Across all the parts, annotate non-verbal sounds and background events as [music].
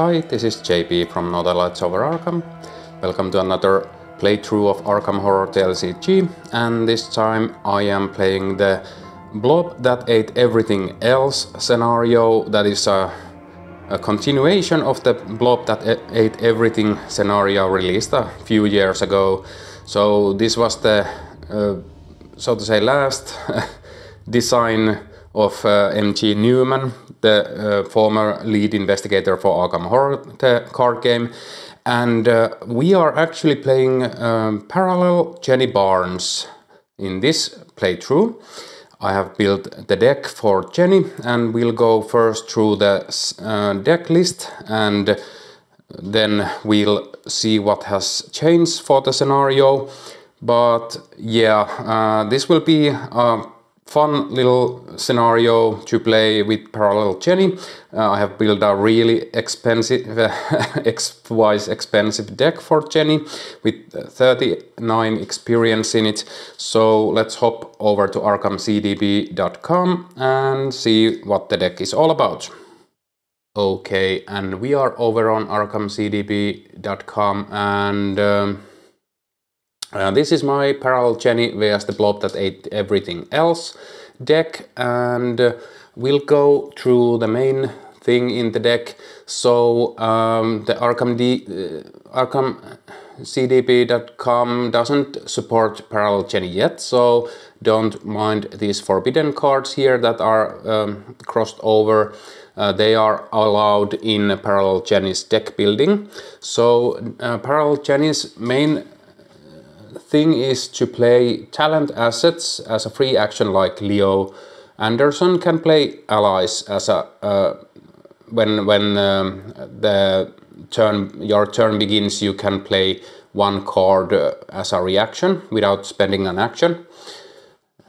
Hi, this is JP from Northern Lights Over Arkham. Welcome to another playthrough of Arkham Horror TLCG and this time I am playing the Blob That Ate Everything Else scenario that is a, a continuation of the Blob That Ate Everything scenario released a few years ago. So this was the, uh, so to say, last [laughs] design of uh, MJ Newman, the uh, former lead investigator for Arkham Horror, card game. And uh, we are actually playing um, parallel Jenny Barnes in this playthrough. I have built the deck for Jenny and we'll go first through the uh, deck list and then we'll see what has changed for the scenario. But yeah, uh, this will be a fun little scenario to play with Parallel Jenny. Uh, I have built a really expensive, [laughs] X-wise expensive deck for Jenny with 39 experience in it. So let's hop over to arkhamdb.com and see what the deck is all about. Okay, and we are over on arkhamdb.com and um, uh, this is my Parallel Jenny vs the blob that ate everything else deck and uh, we'll go through the main thing in the deck. So um, the Arkham, D, uh, Arkham doesn't support Parallel Jenny yet, so don't mind these forbidden cards here that are um, crossed over. Uh, they are allowed in Parallel Jenny's deck building. So uh, Parallel Jenny's main thing is to play talent assets as a free action like Leo Anderson can play allies as a uh, when when um, the turn your turn begins you can play one card uh, as a reaction without spending an action.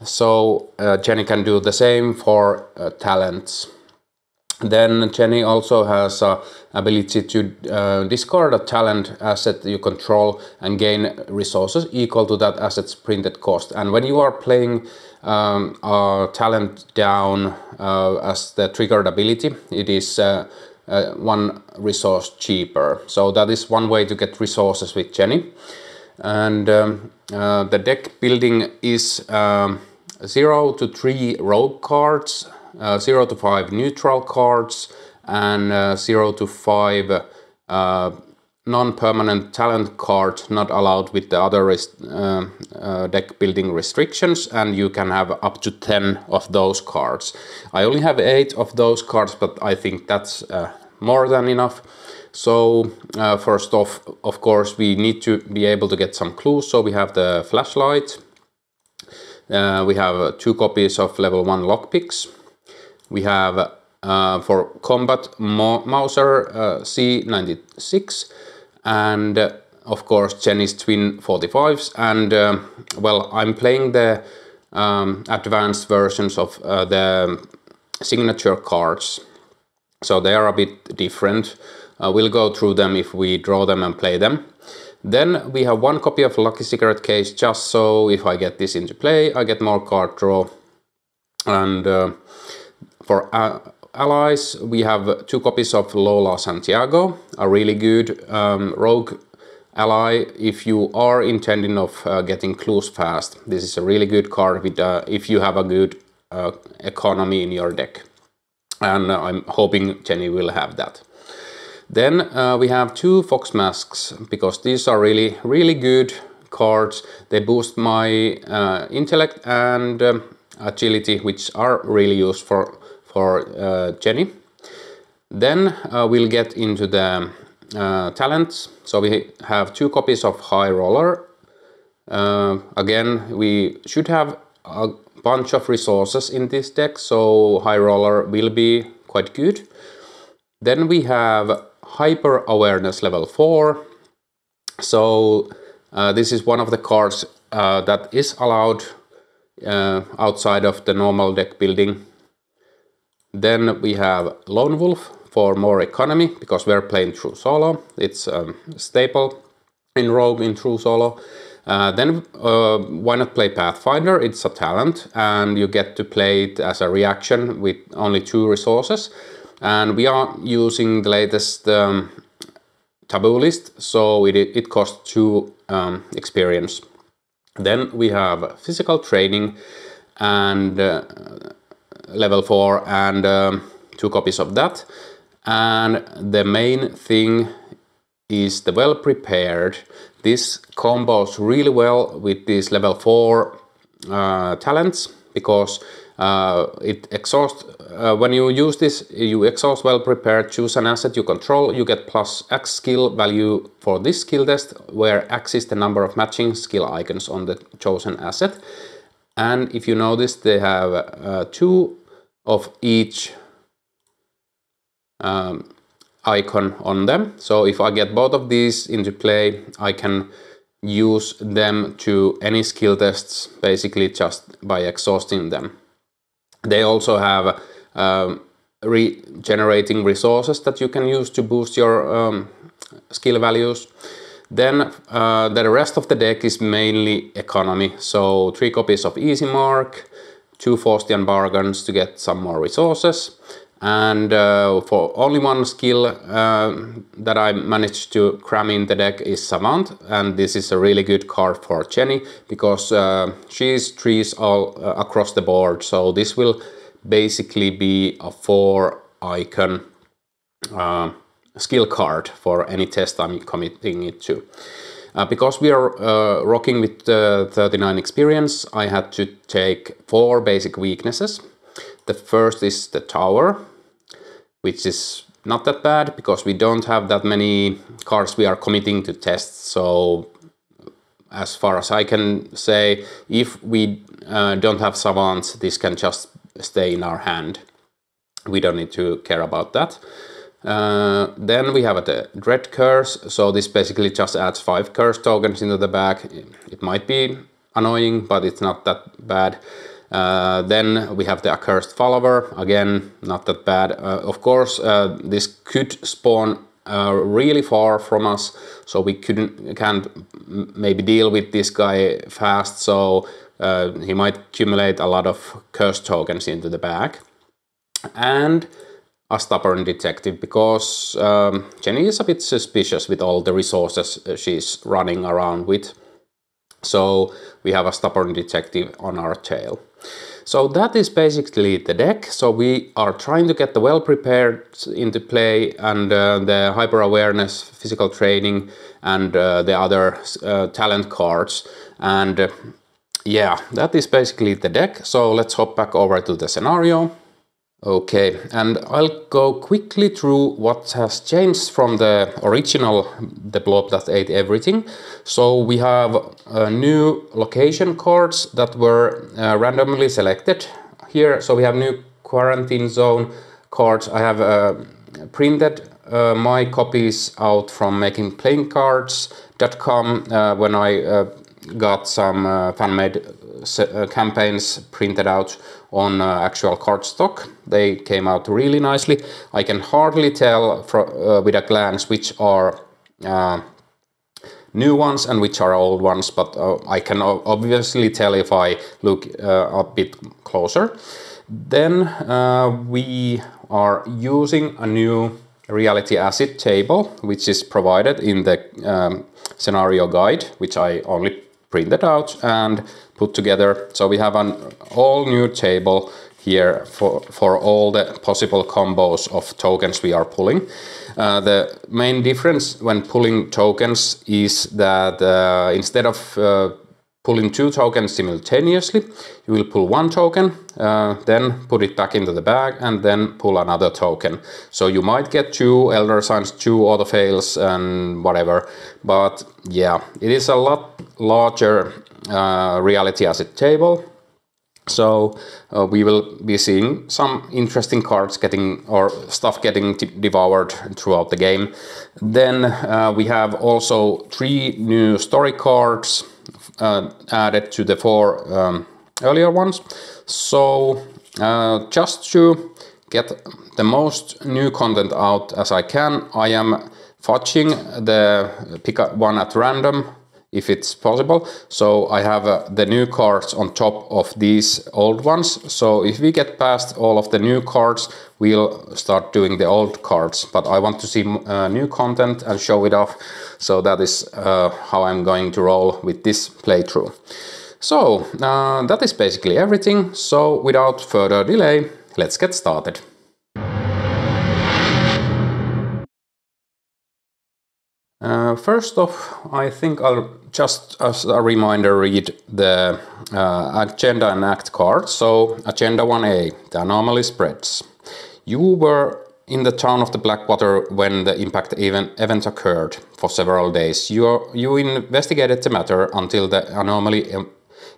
So uh, Jenny can do the same for uh, talents then Jenny also has a ability to uh, discard a talent asset you control and gain resources equal to that asset's printed cost. And when you are playing um, a talent down uh, as the triggered ability, it is uh, uh one resource cheaper. So that is one way to get resources with Jenny. And um, uh, the deck building is um, 0 to 3 rogue cards uh, 0 to 5 neutral cards and uh, 0 to 5 uh, non-permanent talent cards not allowed with the other uh, uh, deck building restrictions and you can have up to 10 of those cards. I only have 8 of those cards but I think that's uh, more than enough. So first off, of course, we need to be able to get some clues. So we have the flashlight, we have two copies of level 1 lockpicks, we have uh, for combat Mauser uh, C96 and uh, of course Jenny's twin 45s and uh, well I'm playing the um, advanced versions of uh, the signature cards. So they are a bit different. Uh, we'll go through them if we draw them and play them. Then we have one copy of Lucky Cigarette Case just so if I get this into play I get more card draw. And for uh, allies, we have two copies of Lola Santiago, a really good um, rogue ally if you are intending of uh, getting clues fast. This is a really good card with, uh, if you have a good uh, economy in your deck. And I'm hoping Jenny will have that. Then uh, we have two Fox Masks, because these are really, really good cards. They boost my uh, intellect and um, agility, which are really used for for uh, Jenny. Then uh, we'll get into the uh, talents. So we have two copies of High Roller. again, we should have a bunch of resources in this deck, so High Roller will be quite good. Then we have Hyper Awareness level 4. So uh, this is one of the cards uh, that is allowed uh, outside of the normal deck building then we have Lone Wolf for more economy because we're playing True Solo. It's um, staple in Rogue in True Solo. Uh, then uh, why not play Pathfinder? It's a talent and you get to play it as a reaction with only two resources. and we are using the latest um, taboo list, so it, it costs 2 um, experience. Then we have physical training and uh, level 4 and um, 2 copies of that. And the main thing is the well prepared. This combos really well with these level 4 uh, talents because uh, it exhausts, uh, when you use this, you exhaust well prepared, choose an asset you control, you get plus X skill value for this skill test, where X is the number of matching skill icons on the chosen asset. And if you notice, they have uh, two of each um, icon on them. So if I get both of these into play, I can use them to any skill tests basically just by exhausting them. They also have um, regenerating resources that you can use to boost your um, skill values. Then uh, the rest of the deck is mainly economy. So three copies of Easy Mark, two Faustian Bargains to get some more resources. And uh, for only one skill uh, that I managed to cram in the deck is Savant. And this is a really good card for Jenny because uh, she's trees all uh, across the board. So this will basically be a four icon uh, skill card for any test I'm committing it to. Uh, because we are uh, rocking with uh, 39 experience, I had to take four basic weaknesses. The first is the tower, which is not that bad because we don't have that many cards we are committing to tests. So as far as I can say, if we uh, don't have savants, this can just stay in our hand. We don't need to care about that. Uh, then we have the Dread Curse, so this basically just adds 5 curse tokens into the bag. It might be annoying, but it's not that bad. Uh, then we have the accursed follower, again, not that bad. Uh, of course, uh, this could spawn uh, really far from us, so we couldn't can't maybe deal with this guy fast, so uh, he might accumulate a lot of curse tokens into the bag. And a stubborn detective because um, Jenny is a bit suspicious with all the resources she's running around with. So we have a stubborn detective on our tail. So that is basically the deck. So we are trying to get the well prepared into play and uh, the hyper awareness, physical training and uh, the other uh, talent cards. And uh, yeah, that is basically the deck. So let's hop back over to the scenario. Okay, and I'll go quickly through what has changed from the original The Blob That Ate Everything. So we have uh, new location cards that were uh, randomly selected here. So we have new quarantine zone cards. I have uh, printed uh, my copies out from makingplayingcards.com uh, when I uh, got some fan-made campaigns printed out on uh, actual cardstock. They came out really nicely. I can hardly tell uh, with a glance which are uh, new ones and which are old ones, but uh, I can obviously tell if I look uh, a bit closer. Then uh, we are using a new reality acid table, which is provided in the um, scenario guide, which I only printed out and put together. So we have an all new table here for, for all the possible combos of tokens we are pulling. Uh, the main difference when pulling tokens is that uh, instead of uh, pulling two tokens simultaneously, you will pull one token, uh, then put it back into the bag, and then pull another token. So you might get two Elder Signs, two auto fails, and whatever. But yeah, it is a lot larger reality acid table. So uh, we will be seeing some interesting cards getting or stuff getting devoured throughout the game. Then uh, we have also three new story cards uh, added to the four um, earlier ones. So uh, just to get the most new content out as I can, I am fudging the pick one at random if it's possible. So I have uh, the new cards on top of these old ones. So if we get past all of the new cards, we'll start doing the old cards. But I want to see uh, new content and show it off. So that is uh, how I'm going to roll with this playthrough. So uh, that is basically everything. So without further delay, let's get started. Uh, first off, I think I'll just as a reminder read the uh, agenda and act card. So, agenda 1A, the anomaly spreads. You were in the town of the Blackwater when the impact event, event occurred for several days. You, you investigated the matter until the anomaly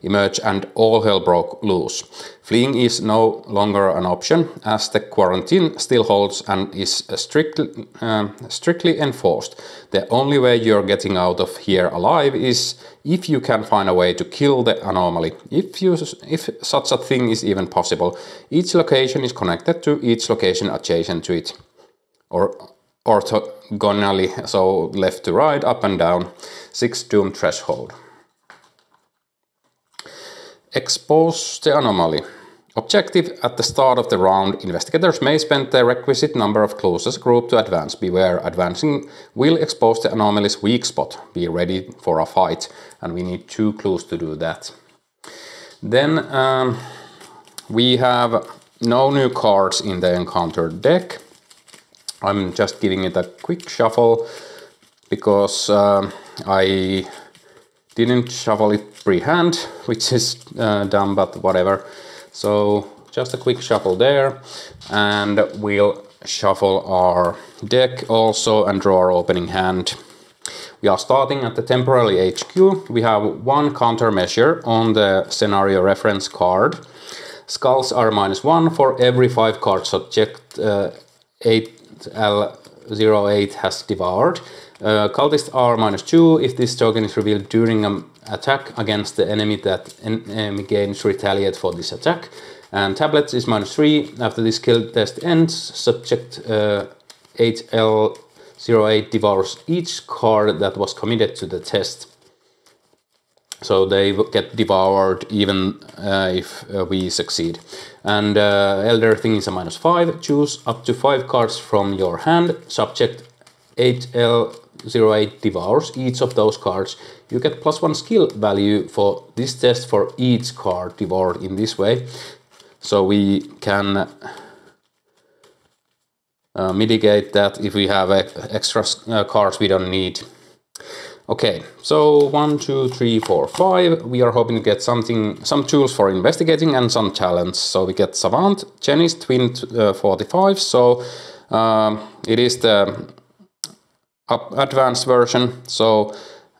emerge and all hell broke loose. Fleeing is no longer an option as the quarantine still holds and is strictly, uh, strictly enforced. The only way you're getting out of here alive is if you can find a way to kill the anomaly, if, you, if such a thing is even possible. Each location is connected to each location adjacent to it. Or orthogonally, so left to right, up and down. 6 doom threshold. Expose the anomaly. Objective at the start of the round, investigators may spend the requisite number of clues as a group to advance. Beware, advancing will expose the anomaly's weak spot. Be ready for a fight, and we need two clues to do that. Then um, we have no new cards in the encounter deck. I'm just giving it a quick shuffle because uh, I didn't shuffle it freehand, which is uh, dumb, but whatever. So just a quick shuffle there, and we'll shuffle our deck also and draw our opening hand. We are starting at the temporary HQ. We have one countermeasure on the scenario reference card. Skulls are minus one for every five cards subject uh, 8L08 has devoured. Uh, cultists are minus 2 if this token is revealed during an attack against the enemy that enemy gains retaliate for this attack. And tablets is minus 3 after this skill test ends. Subject uh, 8L08 devours each card that was committed to the test. So they get devoured even uh, if uh, we succeed. And uh, Elder Thing is a minus 5. Choose up to 5 cards from your hand. Subject 8L 08 devours each of those cards, you get plus one skill value for this test for each card devoured in this way. So we can uh, mitigate that if we have extra uh, cards we don't need. Okay, so one, two, three, four, five. We are hoping to get something, some tools for investigating and some talents. So we get Savant, Jenny's Twin uh, 45. So um, it is the up advanced version. So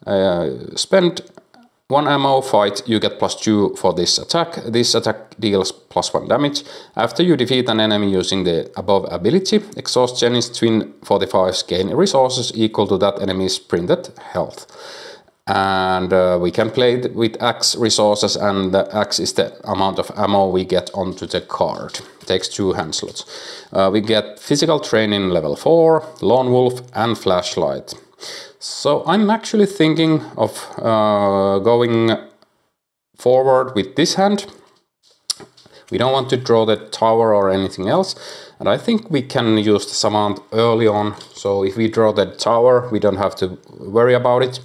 uh, spend one ammo fight, you get plus two for this attack. This attack deals plus one damage. After you defeat an enemy using the above ability, exhaust Jenny's twin 45s gain resources equal to that enemy's printed health and uh, we can play with X resources and the X is the amount of ammo we get onto the card. Takes two hand slots. Uh, we get physical training level 4, lone wolf and flashlight. So I'm actually thinking of uh, going forward with this hand. We don't want to draw the tower or anything else. And I think we can use the Savant early on. So if we draw the tower, we don't have to worry about it.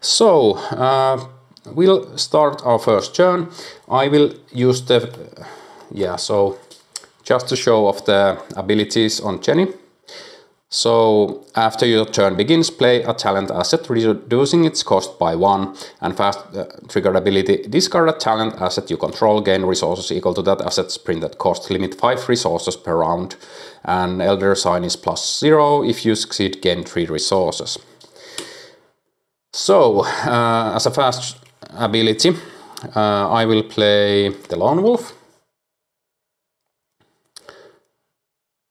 So, uh, we'll start our first turn. I will use the, yeah, so just to show off the abilities on Jenny. So after your turn begins, play a talent asset, reducing its cost by 1, and fast uh, triggered ability, discard a talent asset you control, gain resources equal to that asset's printed cost, limit 5 resources per round, and Elder Sign is plus 0, if you succeed, gain 3 resources. So, uh, as a fast ability, uh, I will play the Lone Wolf.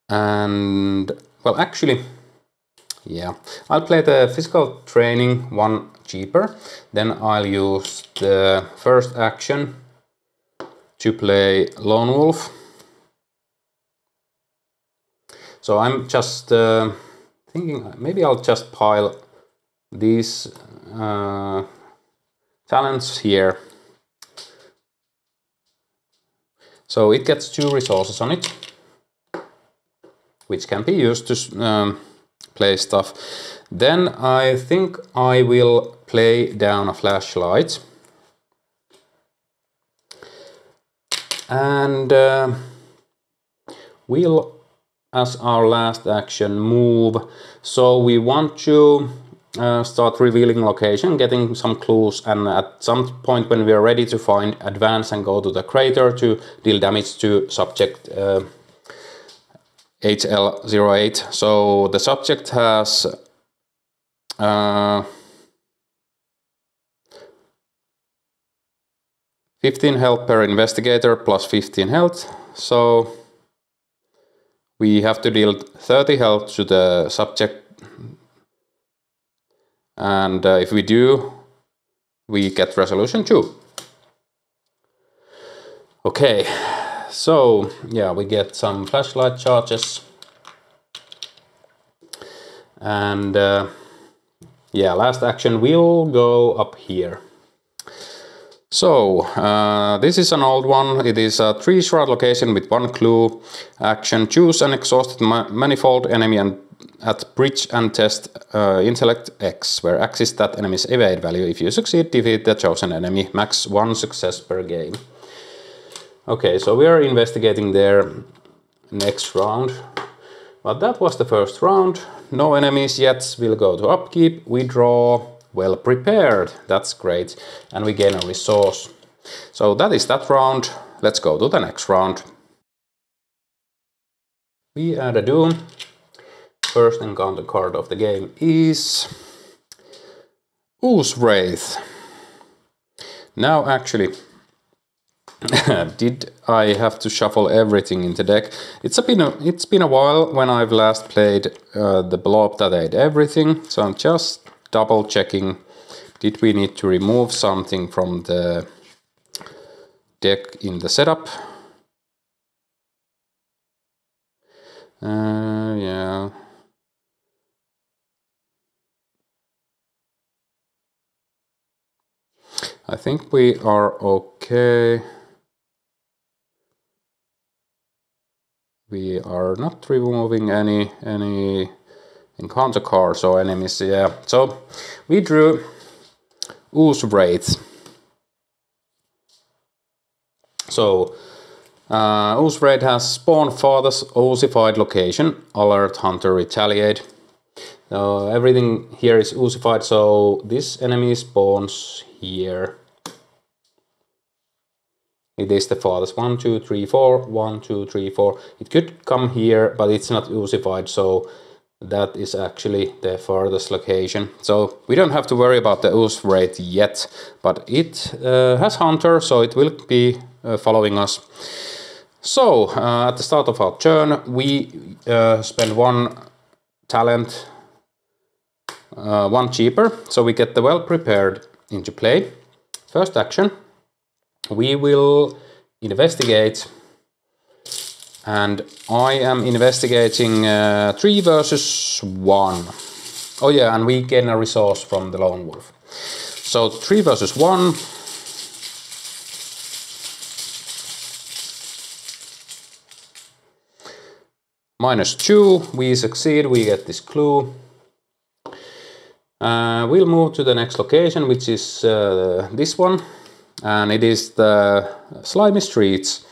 And, well, actually, yeah, I'll play the physical training one cheaper. Then I'll use the first action to play Lone Wolf. So I'm just uh, thinking maybe I'll just pile these uh, challenge here. So it gets two resources on it, which can be used to um, play stuff. Then I think I will play down a flashlight. And uh, we'll, as our last action, move. So we want to uh, start revealing location, getting some clues, and at some point when we are ready to find, advance and go to the crater to deal damage to subject uh, 8L08. So the subject has uh, 15 health per investigator plus 15 health. So we have to deal 30 health to the subject. And uh, if we do, we get resolution 2. Okay, so yeah, we get some flashlight charges. And uh, yeah, last action will go up here. So, uh, this is an old one. It is a three shroud location with one clue. Action, choose an exhausted ma manifold enemy and at bridge and test uh, intellect X, where X is that enemy's evade value. If you succeed, defeat the chosen enemy. Max one success per game. Okay, so we are investigating their next round. But that was the first round. No enemies yet. We'll go to upkeep. We draw well prepared. That's great. And we gain a resource. So that is that round. Let's go to the next round. We add a Doom. First encounter card of the game is Ooze Wraith. Now actually, [laughs] did I have to shuffle everything in the deck? It's been a, it's been a while when I've last played uh, the blob that ate everything, so I'm just double checking. Did we need to remove something from the deck in the setup? Uh, yeah. I think we are okay we are not removing any any encounter cards or enemies. Yeah, so we drew Ooze Wraith. So uh, Ooze Wraith has spawn farthest ossified location, alert hunter retaliate. So everything here is ossified, so this enemy spawns here. It is the farthest 1, 2, 3, 4, 1, 2, 3, 4. It could come here, but it's not ossified, so that is actually the farthest location. So we don't have to worry about the ooze wraith yet, but it uh, has hunter, so it will be uh, following us. So uh, at the start of our turn, we uh, spend one talent, uh, one cheaper, so we get the well prepared into play. First action, we will investigate and I am investigating uh, 3 versus 1. Oh yeah, and we gain a resource from the Lone Wolf. So 3 versus 1. Minus 2, we succeed, we get this clue. Uh, we'll move to the next location, which is uh, this one. And it is the Slimy Streets.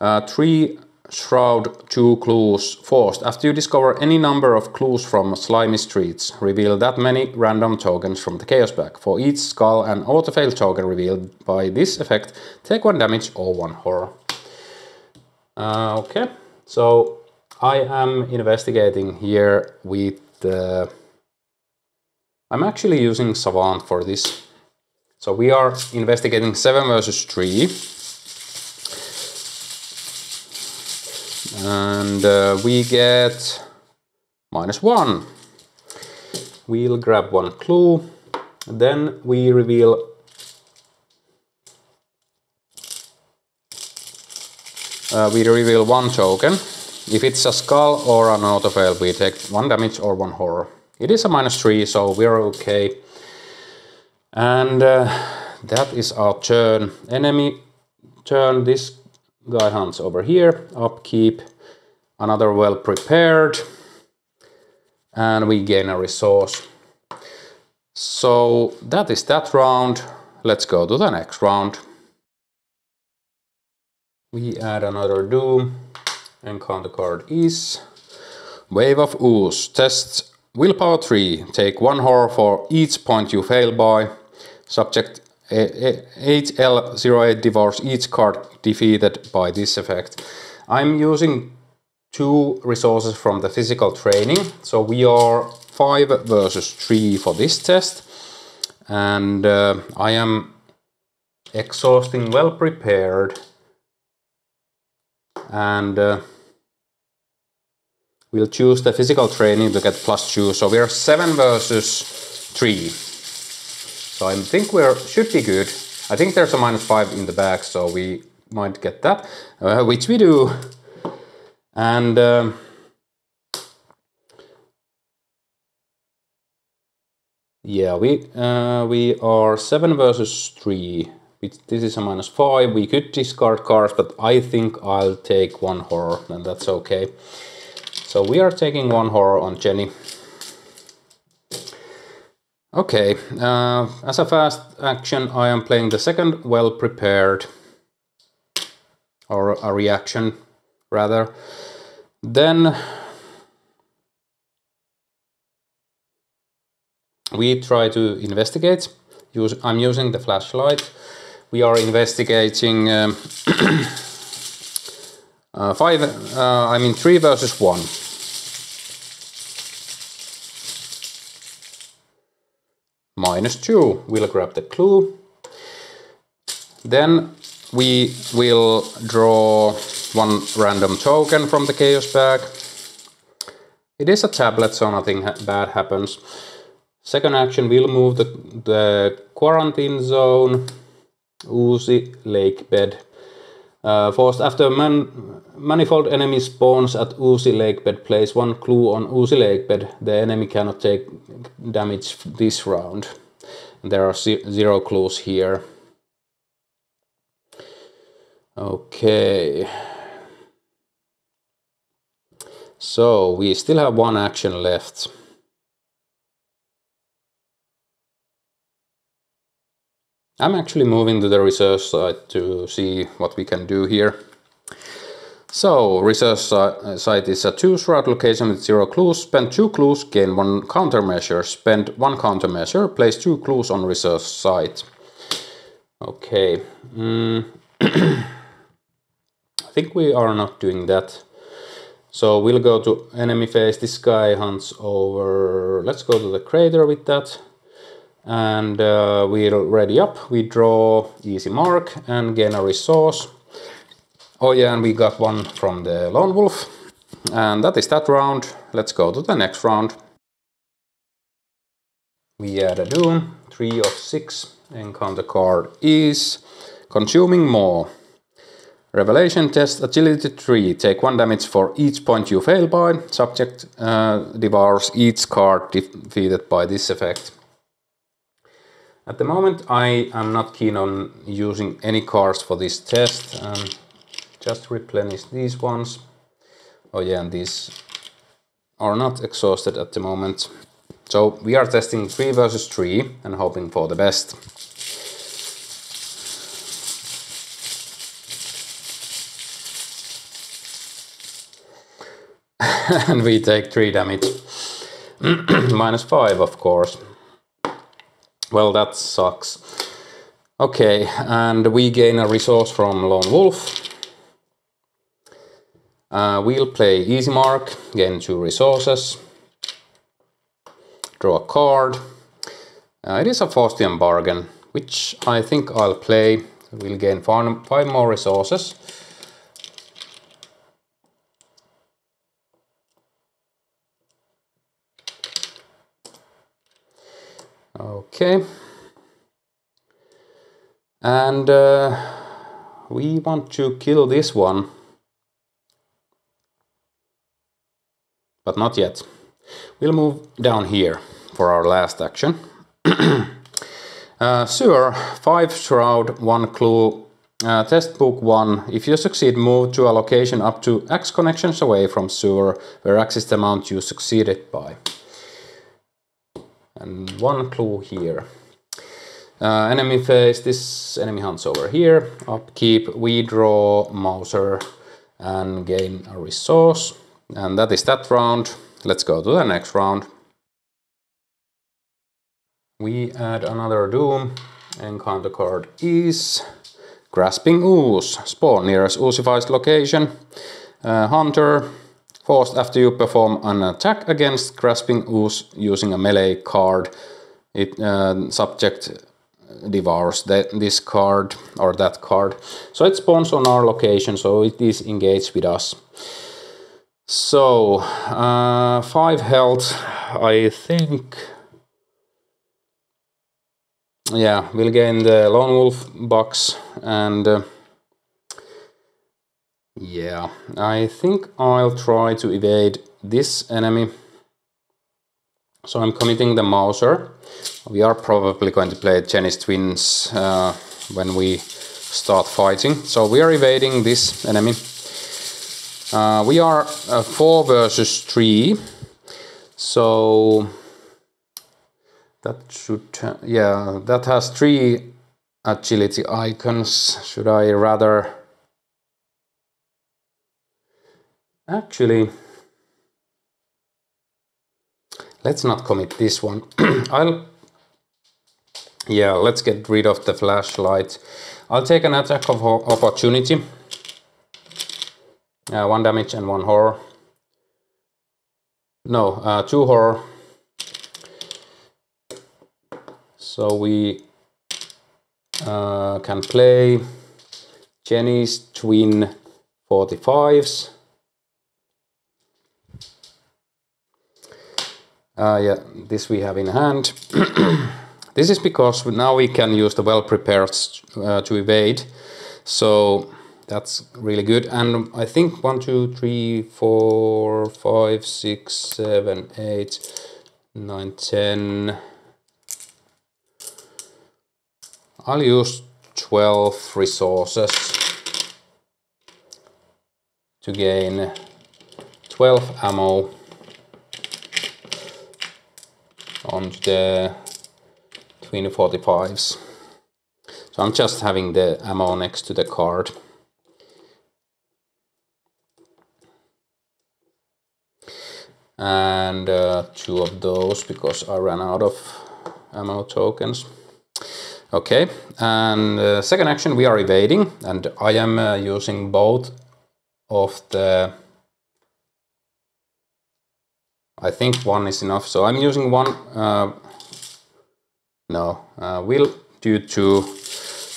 Uh, three Shroud 2 clues forced. After you discover any number of clues from slimy streets, reveal that many random tokens from the chaos bag. For each skull and auto-fail token revealed by this effect, take one damage or one horror. Uh, okay, so I am investigating here with the... I'm actually using Savant for this. So we are investigating 7 versus 3. and uh, we get minus one. We'll grab one clue, then we reveal uh, we reveal one token. If it's a skull or an auto fail, we take one damage or one horror. It is a minus three, so we're okay. And uh, that is our turn. Enemy turn, this guy hunts over here, upkeep, another well prepared, and we gain a resource. So that is that round. Let's go to the next round. We add another Doom. and Encounter card is Wave of Ooze. Tests Willpower 3. Take one horror for each point you fail by. Subject 8L08 devours each card defeated by this effect. I'm using two resources from the physical training. So we are 5 versus 3 for this test. And uh, I am exhausting well prepared. And uh, we'll choose the physical training to get plus 2. So we are 7 versus 3. I think we should be good. I think there's a minus 5 in the back, so we might get that, uh, which we do. And um, yeah, we uh, we are seven versus three. This is a minus five. We could discard cards, but I think I'll take one horror, and that's okay. So we are taking one horror on Jenny. Okay, uh, as a fast action, I am playing the second well prepared, or a reaction rather. Then we try to investigate. Use, I'm using the flashlight. We are investigating um, [clears throat] uh, five, uh, I mean three versus one. Minus two, we'll grab the clue. Then we will draw one random token from the chaos bag. It is a tablet, so nothing ha bad happens. Second action, we'll move the, the quarantine zone, Uusi lake bed. Uh, first, after man, manifold enemy spawns at Uusi lake bed, place one clue on Uusi lake bed. The enemy cannot take damage this round. There are zero clues here. Okay. So we still have one action left. I'm actually moving to the research site to see what we can do here. So, research site is a two-shroud location with zero clues. Spend two clues, gain one countermeasure. Spend one countermeasure, place two clues on research site. Okay. Mm. [coughs] I think we are not doing that. So we'll go to enemy phase. This guy hunts over. Let's go to the crater with that. And uh, we'll ready up. We draw easy mark and gain a resource. Oh yeah, and we got one from the lone wolf. And that is that round. Let's go to the next round. We add a doom, three of six. Encounter card is consuming more. Revelation test agility 3. Take 1 damage for each point you fail by. Subject uh, devours each card defeated by this effect. At the moment I am not keen on using any cards for this test. Um, just replenish these ones. Oh yeah, and these are not exhausted at the moment. So we are testing 3 versus 3 and hoping for the best. [laughs] and we take 3 damage. [clears throat] Minus 5, of course. Well, that sucks. Okay, and we gain a resource from Lone Wolf. Uh, we'll play Easy Mark, gain 2 resources. Draw a card. Uh, it is a Faustian bargain, which I think I'll play. We'll gain 5 more resources. Okay. And uh, we want to kill this one. But not yet. We'll move down here for our last action. [clears throat] uh, sewer, 5 shroud, 1 clue, uh, test book 1. If you succeed, move to a location up to X connections away from sewer, where X is the amount you succeeded by. And one clue here. Uh, enemy phase, this enemy hunts over here. Upkeep, we draw Mauser and gain a resource. And that is that round. Let's go to the next round. We add another Doom. Encounter card is Grasping Ooze. Spawn nearest ossified location. Uh, Hunter. Forced after you perform an attack against Grasping Ooze using a melee card. It uh, subject devours that, this card or that card. So it spawns on our location, so it is engaged with us. So, uh, 5 health, I think... Yeah, we'll gain the Lone Wolf box and... Uh, yeah, I think I'll try to evade this enemy. So I'm committing the Mauser. We are probably going to play Jenny's Twins uh, when we start fighting. So we are evading this enemy. Uh, we are uh, 4 versus 3. So that should, yeah, that has 3 agility icons. Should I rather... Actually, let's not commit this one. [clears throat] I'll, yeah, let's get rid of the flashlight. I'll take an attack of opportunity. Uh, one damage and one horror. No, uh, two horror. So we uh, can play Jenny's Twin 45s. Uh, yeah, this we have in hand. [clears throat] this is because now we can use the well prepared uh, to evade. So that's really good. And I think one, two, three, four, five, six, seven, eight, nine, ten. I'll use 12 resources to gain 12 ammo onto the Twin 45s. So I'm just having the ammo next to the card. and uh, two of those because I ran out of ammo tokens. Okay, and uh, second action we are evading and I am uh, using both of the I think one is enough so I'm using one uh, no uh, will do two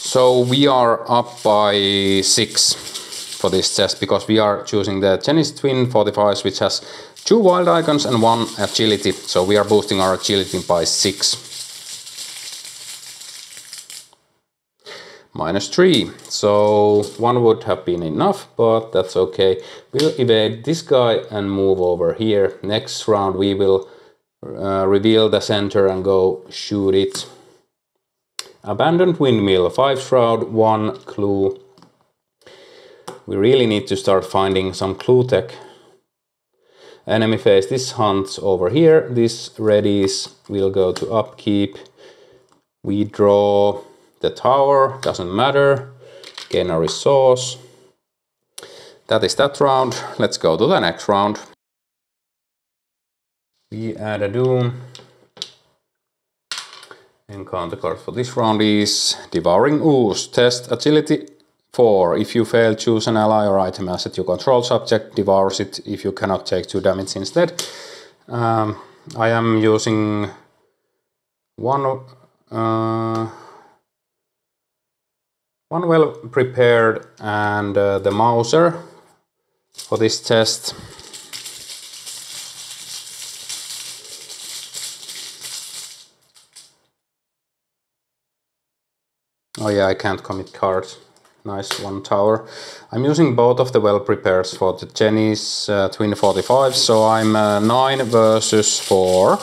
so we are up by six for this test because we are choosing the Jenny's Twin 45s which has two wild icons and one agility. So we are boosting our agility by 6. Minus 3. So one would have been enough, but that's okay. We'll evade this guy and move over here. Next round we will uh, reveal the center and go shoot it. Abandoned windmill, 5 shroud, 1 clue. We really need to start finding some clue tech enemy phase this hunts over here this readies we'll go to upkeep we draw the tower doesn't matter. Gain a resource. That is that round. Let's go to the next round. We add a doom. Encounter card for this round is devouring ooze. Test agility 4. If you fail, choose an ally or item asset you control subject, devours it if you cannot take 2 damage instead. Um, I am using one uh, one well prepared and uh, the Mauser for this test. Oh yeah, I can't commit cards nice one tower. I'm using both of the well prepares for the Jenny's uh, Twin 45, so I'm uh, 9 versus 4.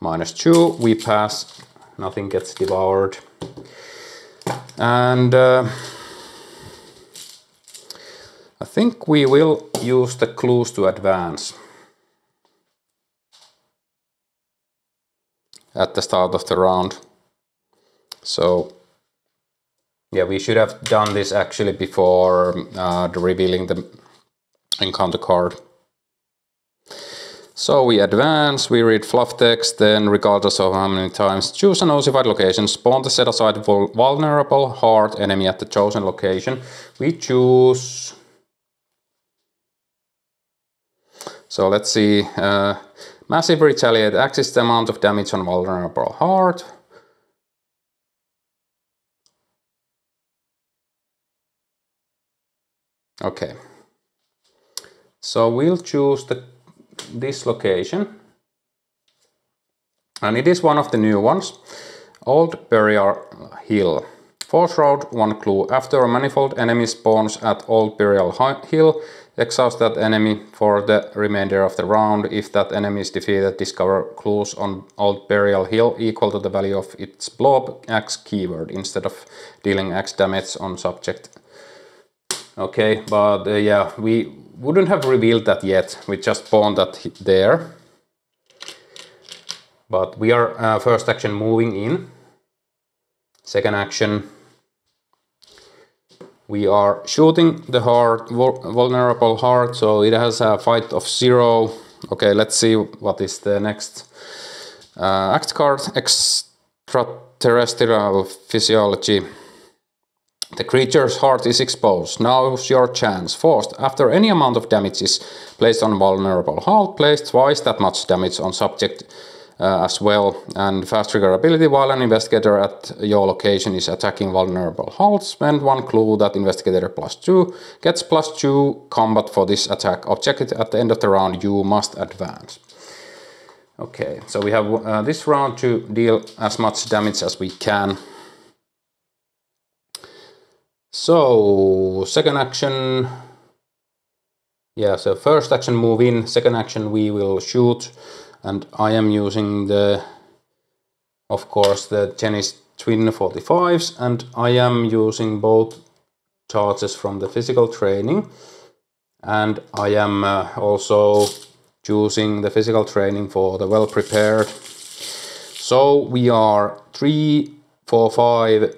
minus 2, we pass, nothing gets devoured. And uh, I think we will use the clues to advance. At the start of the round. So yeah, we should have done this actually before uh, revealing the encounter card. So we advance, we read fluff text, then regardless of how many times, choose an ossified location, spawn the set aside vulnerable heart enemy at the chosen location. We choose... So let's see, uh, massive retaliate, access the amount of damage on vulnerable heart. Okay. So we'll choose the this location. And it is one of the new ones. Old Burial Hill. Fourth road, one clue. After a manifold enemy spawns at Old Burial Hill, exhaust that enemy for the remainder of the round. If that enemy is defeated, discover clues on Old Burial Hill equal to the value of its blob X keyword instead of dealing X damage on subject. Okay, but uh, yeah, we wouldn't have revealed that yet. We just spawned that there. But we are uh, first action moving in. Second action, we are shooting the heart, vulnerable heart, so it has a fight of zero. Okay, let's see what is the next uh, act card. Extraterrestrial physiology. The creature's heart is exposed. Now's your chance. Forced. After any amount of damage is placed on vulnerable heart, place twice that much damage on subject uh, as well. And fast trigger ability while an investigator at your location is attacking vulnerable hearts, spend one clue that investigator plus two gets plus two combat for this attack. Objective at the end of the round, you must advance. Okay, so we have uh, this round to deal as much damage as we can. So, second action, yeah, so first action move in, second action we will shoot, and I am using the, of course, the Jenny's Twin 45s, and I am using both charges from the physical training, and I am uh, also choosing the physical training for the well prepared. So we are three, four, five,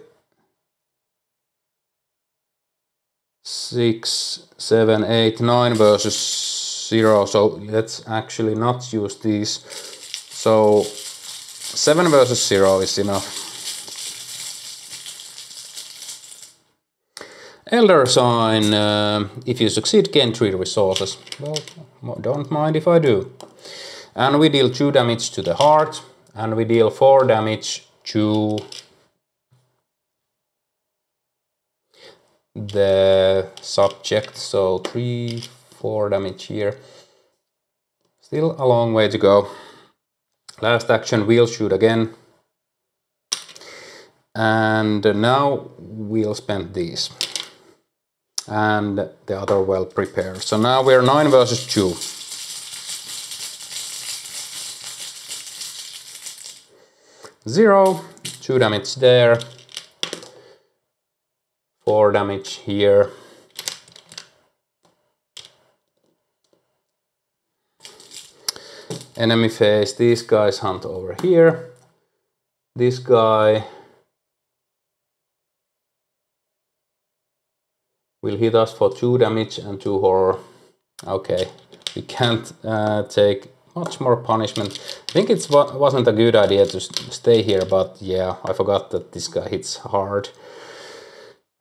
six, seven, eight, nine versus zero. So let's actually not use these. So seven versus zero is enough. Elder sign, uh, if you succeed, gain 3 resources. Well, don't mind if I do. And we deal 2 damage to the heart, and we deal 4 damage to the subject, so 3, 4 damage here. Still a long way to go. Last action, we'll shoot again. And now we'll spend these. And the other well prepared. So now we're 9 versus 2. Zero, two damage there. 4 damage here. Enemy phase, these guys hunt over here. This guy will hit us for 2 damage and 2 horror. Okay, we can't uh, take much more punishment. I think it wasn't a good idea to stay here, but yeah, I forgot that this guy hits hard.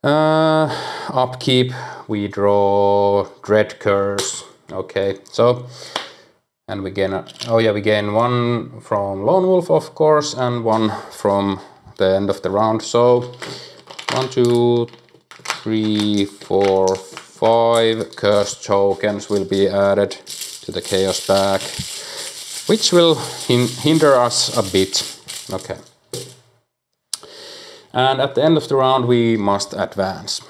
Uh, upkeep, we draw Dread Curse. Okay, so, and we gain, a, oh yeah, we gain one from Lone Wolf, of course, and one from the end of the round. So, one, two, three, four, five curse tokens will be added to the Chaos bag, which will hin hinder us a bit. Okay. And at the end of the round, we must advance.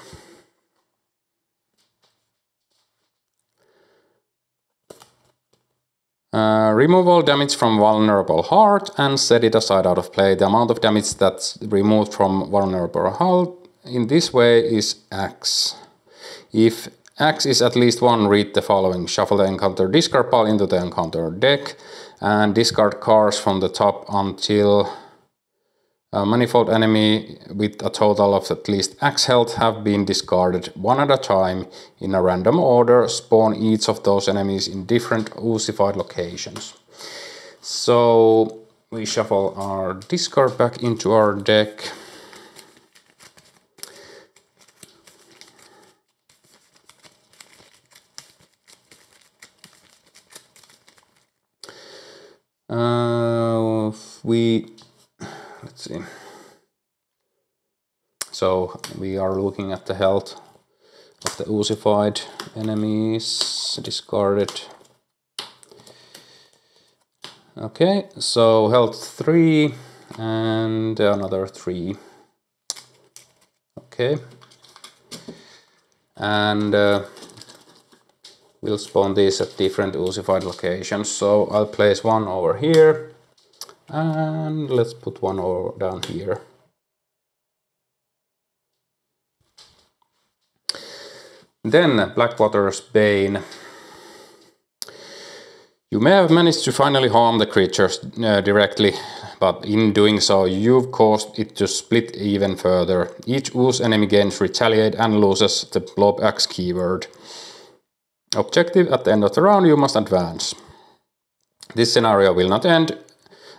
Uh, remove all damage from vulnerable heart and set it aside out of play. The amount of damage that's removed from vulnerable heart in this way is X. If X is at least one, read the following. Shuffle the encounter discard pile into the encounter deck and discard cards from the top until a manifold enemy with a total of at least X health have been discarded one at a time in a random order. Spawn each of those enemies in different oozified locations. So we shuffle our discard back into our deck. Uh, we let's see. So we are looking at the health of the oozified enemies discarded. Okay, so health 3 and another 3. Okay. And uh, we'll spawn these at different oozified locations. So I'll place one over here and let's put one over down here. Then Blackwater's Bane. You may have managed to finally harm the creatures uh, directly, but in doing so you've caused it to split even further. Each ooze enemy gains retaliate and loses the blob X keyword. Objective at the end of the round you must advance. This scenario will not end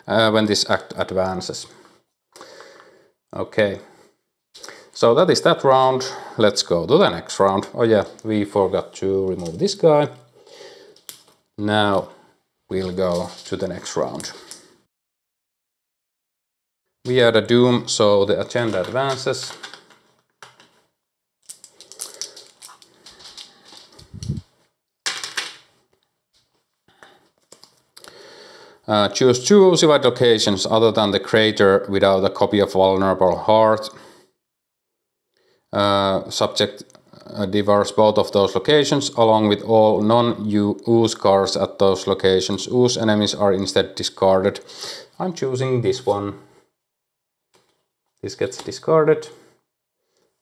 uh, when this act advances. Okay, so that is that round. Let's go to the next round. Oh yeah, we forgot to remove this guy. Now we'll go to the next round. We are the Doom, so the agenda advances. Uh, choose two oozified locations other than the crater without a copy of Vulnerable Heart. Uh, subject uh, both of those locations along with all non-ooze cards at those locations. Ooze enemies are instead discarded. I'm choosing this one. This gets discarded.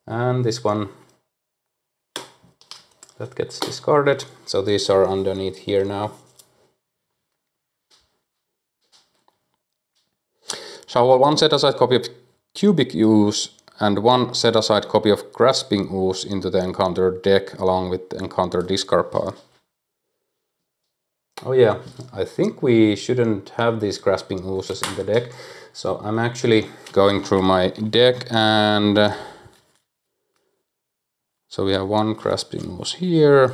And this one that gets discarded. So these are underneath here now. Shuffle one set-aside copy of Cubic Ooze and one set-aside copy of Grasping Ooze into the encounter deck along with the encounter discard pile. Oh yeah, I think we shouldn't have these Grasping Oozes in the deck. So I'm actually going through my deck and... Uh, so we have one Grasping Ooze here.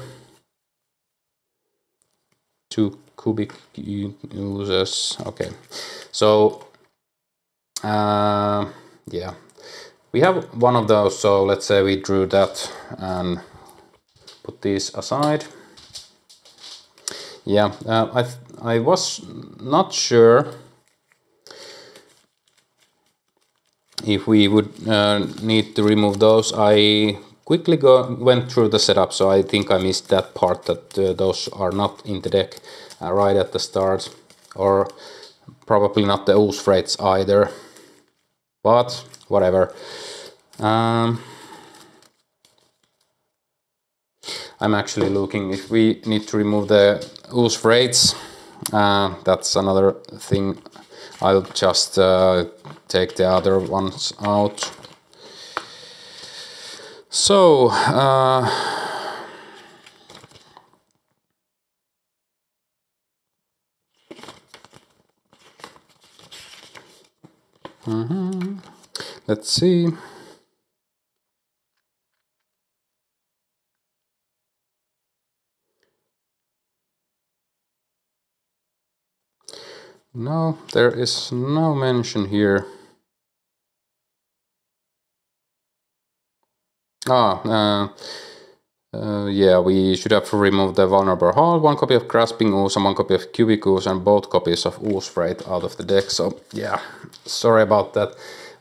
Two Cubic Oozes. Okay, so uh, yeah, we have one of those, so let's say we drew that and put these aside. Yeah, uh, I, I was not sure if we would uh, need to remove those. I quickly go, went through the setup, so I think I missed that part that uh, those are not in the deck uh, right at the start, or probably not the Wraiths either but whatever. Um, I'm actually looking if we need to remove the Ooze Wraiths. Uh, that's another thing. I'll just uh, take the other ones out. So, uh, Mm -hmm. Let's see. No, there is no mention here. Ah, uh, uh, yeah, we should have removed the vulnerable heart, one copy of Grasping Ooze and one copy of Cubic Ooze and both copies of Ooze Wraith out of the deck. So yeah, sorry about that.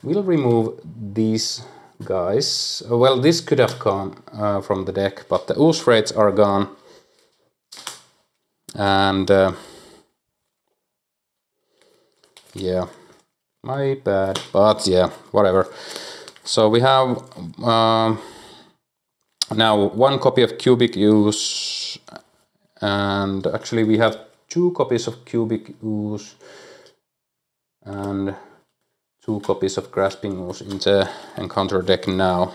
We'll remove these guys. Uh, well, this could have gone uh, from the deck, but the Ooze Wraiths are gone. And uh, Yeah, my bad, but yeah, whatever. So we have um, now one copy of cubic ooze, and actually we have two copies of cubic ooze and two copies of grasping ooze in the encounter deck now.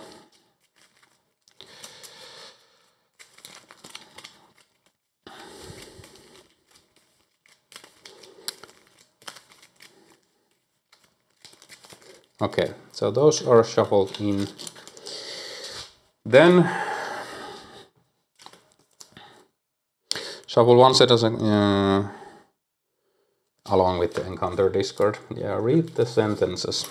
Okay, so those are shuffled in. Then shuffle one set as a, uh, along with the encounter discard. Yeah, read the sentences.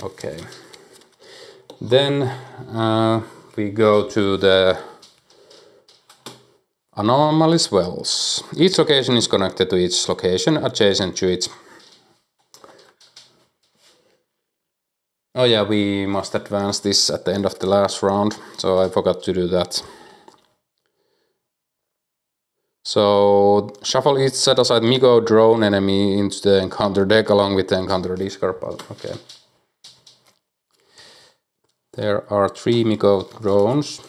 Okay. Then uh, we go to the Anomaly Swells. Each location is connected to each location adjacent to it. Oh yeah, we must advance this at the end of the last round, so I forgot to do that. So shuffle each set aside Mi-Go drone enemy into the encounter deck along with the encounter discard pile. Okay. There are three Mi-Go drones.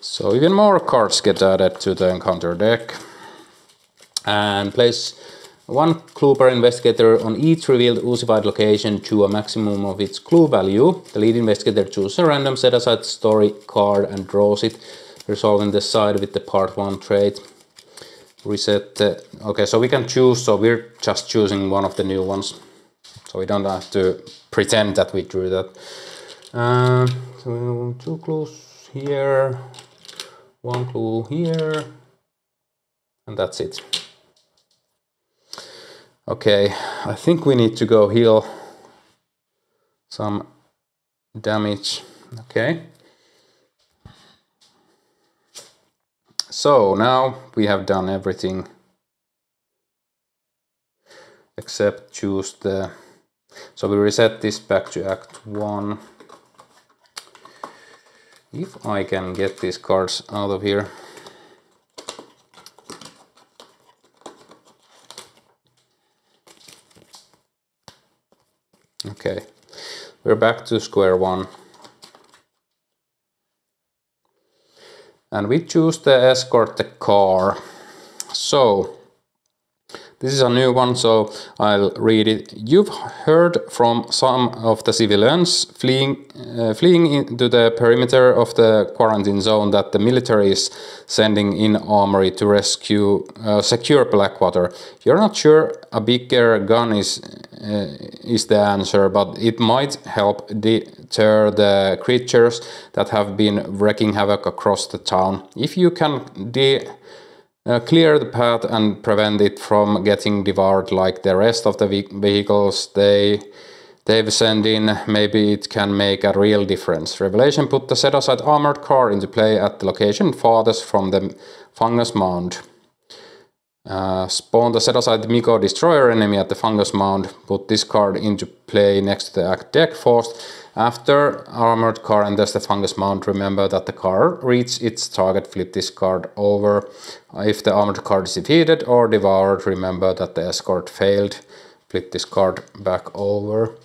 So even more cards get added to the encounter deck. And place one clue per investigator on each revealed oozified location to a maximum of its clue value. The lead investigator chooses a random set aside story card and draws it, resolving the side with the part 1 trait. Reset the... Okay, so we can choose, so we're just choosing one of the new ones. So we don't have to pretend that we drew that. Uh, so two clues here, one clue here, and that's it. Okay, I think we need to go heal some damage. Okay. So now we have done everything except choose the so we reset this back to act 1 if I can get these cards out of here. Okay, we're back to square one. And we choose the escort the car. So, this is a new one, so I'll read it. You've heard from some of the civilians fleeing, uh, fleeing into the perimeter of the quarantine zone that the military is sending in armory to rescue, uh, secure Blackwater. You're not sure a bigger gun is is the answer, but it might help deter the creatures that have been wreaking havoc across the town. If you can uh, clear the path and prevent it from getting devoured like the rest of the vehicles they they've sent in, maybe it can make a real difference. Revelation put the set-aside armored car into play at the location farthest from the fungus mound. Uh, spawn the set-aside Mi-Go destroyer enemy at the fungus mound, put this card into play next to the deck forced after armored car enters the fungus mound, remember that the car reaches its target, flip this card over. If the armored card is defeated or devoured, remember that the escort failed, flip this card back over.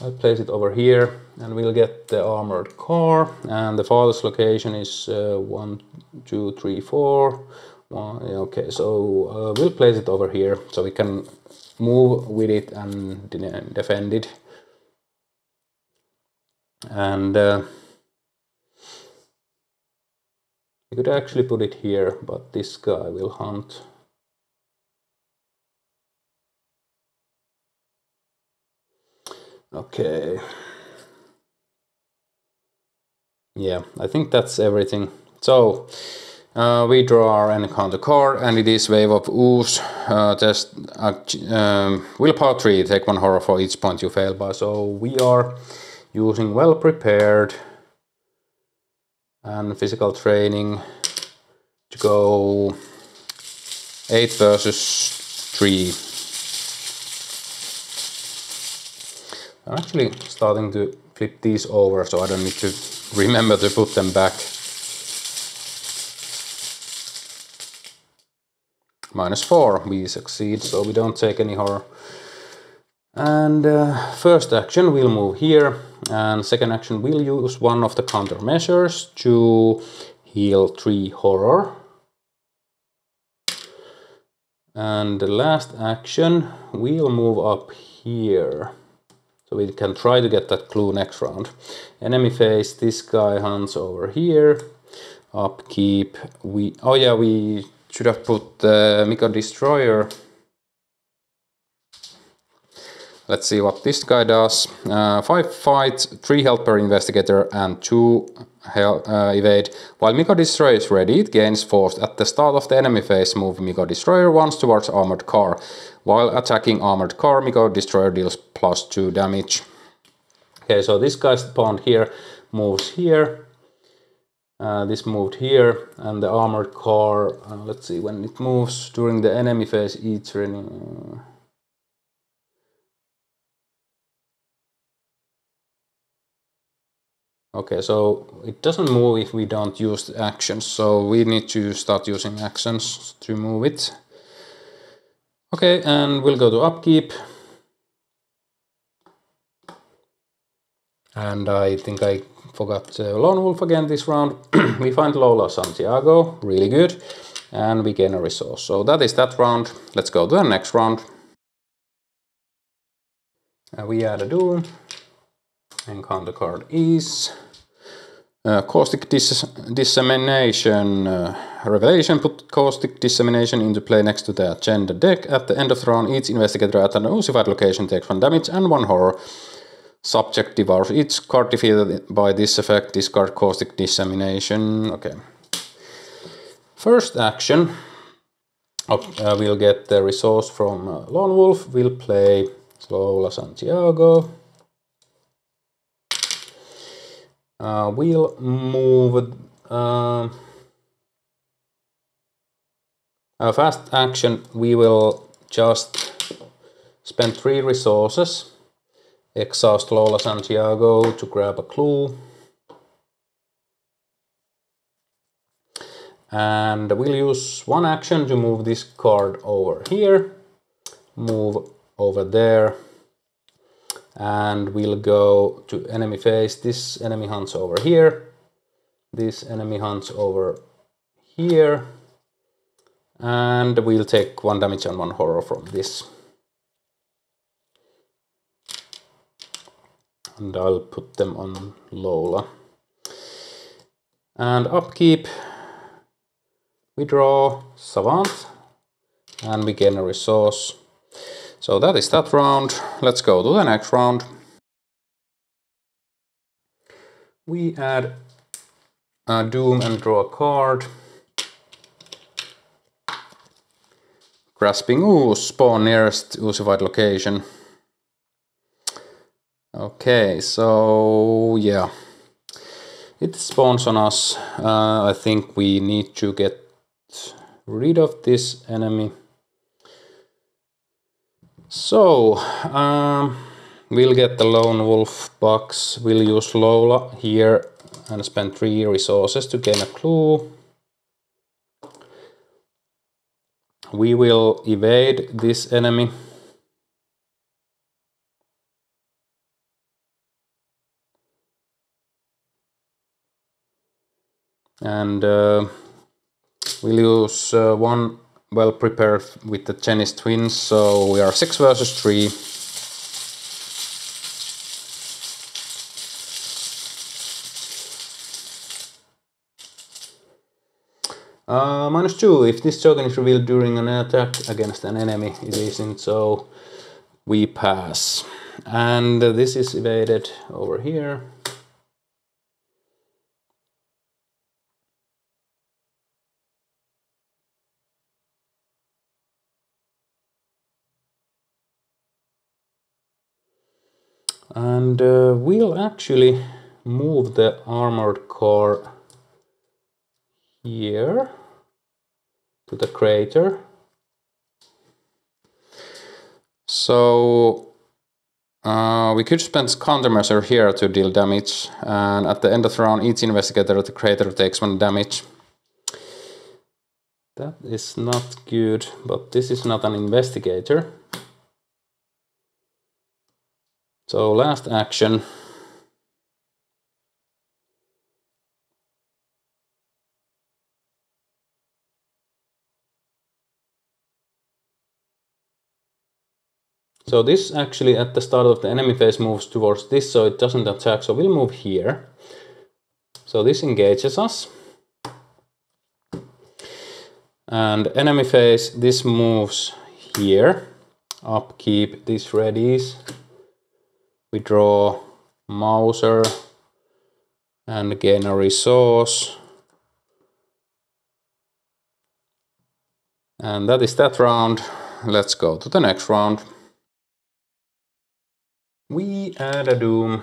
I'll place it over here and we'll get the armored car and the farthest location is uh, one, two, three, four. One, okay, so uh, we'll place it over here so we can move with it and defend it. And uh, you could actually put it here but this guy will hunt. Okay. Yeah I think that's everything. So uh, we draw our encounter card and it is wave of ooze uh, uh, um, willpower 3 take one horror for each point you fail by so we are using well prepared and physical training to go 8 versus 3. I'm actually starting to flip these over so I don't need to [laughs] remember to put them back. Minus 4. We succeed, so we don't take any horror. And uh, first action we'll move here, and second action we'll use one of the countermeasures to heal 3 horror. And the last action we'll move up here. So we can try to get that clue next round. Enemy phase, this guy hunts over here. Upkeep, we, oh yeah, we should have put the Mi-Go Destroyer Let's see what this guy does. Uh, 5 fights, 3 health per investigator and 2 health, uh, evade. While Mi-Go Destroyer is ready, it gains force. At the start of the enemy phase, move Mi-Go Destroyer once towards armored car. While attacking armored car, Mi-Go Destroyer deals plus 2 damage. Okay, so this guy's pawn here, moves here. Uh, this moved here, and the armored car, uh, let's see, when it moves during the enemy phase, each training... Okay, so it doesn't move if we don't use the actions, so we need to start using actions to move it. Okay, and we'll go to upkeep. And I think I forgot uh, Lone Wolf again this round. [clears throat] we find Lola Santiago, really good. And we gain a resource. So that is that round. Let's go to the next round. Uh, we add a Doom. Encounter card is uh, caustic dis dissemination uh, revelation put caustic dissemination into play next to the agenda deck. At the end of the round, each investigator at an ossified location takes one damage and one horror. Subject devours each card defeated by this effect. Discard caustic dissemination. Okay. First action. Uh, we'll get the resource from uh, Lone Wolf. We'll play Lola Santiago. Uh, we'll move uh, a fast action. We will just spend three resources. Exhaust Lola Santiago to grab a clue. And we'll use one action to move this card over here. Move over there and we'll go to enemy phase. This enemy hunts over here. This enemy hunts over here. And we'll take one damage and one horror from this. And I'll put them on Lola. And upkeep, we draw Savant, and we gain a resource. So that is that round. Let's go to the next round. We add a Doom and draw a card. Grasping Ooze, spawn nearest oozified location. Okay, so yeah. It spawns on us. Uh, I think we need to get rid of this enemy. So, um, we'll get the Lone Wolf box. We'll use Lola here and spend three resources to gain a clue. We will evade this enemy. And uh, we'll use uh, one well prepared with the Jenny's twins, so we are 6 versus 3. Uh, minus 2, if this token is revealed during an attack against an enemy, it isn't, so we pass. And this is evaded over here. And uh, we'll actually move the armored core here to the crater. So uh, we could spend countermeasure here to deal damage. And at the end of the round each investigator at the crater takes one damage. That is not good, but this is not an investigator. So last action. So this actually at the start of the enemy phase moves towards this so it doesn't attack. So we'll move here. So this engages us. And enemy phase, this moves here. Upkeep, this readies. We draw Mauser and again a resource. And that is that round. Let's go to the next round. We add a Doom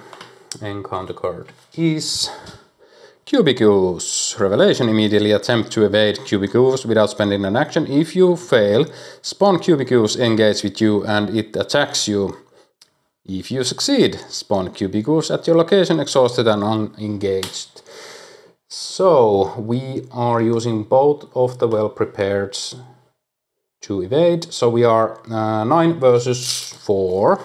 encounter card is Cubic Ooze. Revelation immediately attempt to evade Cubic Ooze without spending an action. If you fail, spawn Cubic Ooze engage with you and it attacks you. If you succeed, spawn Cubic Ooze at your location exhausted and unengaged. So we are using both of the well prepared to evade. So we are uh, 9 versus 4.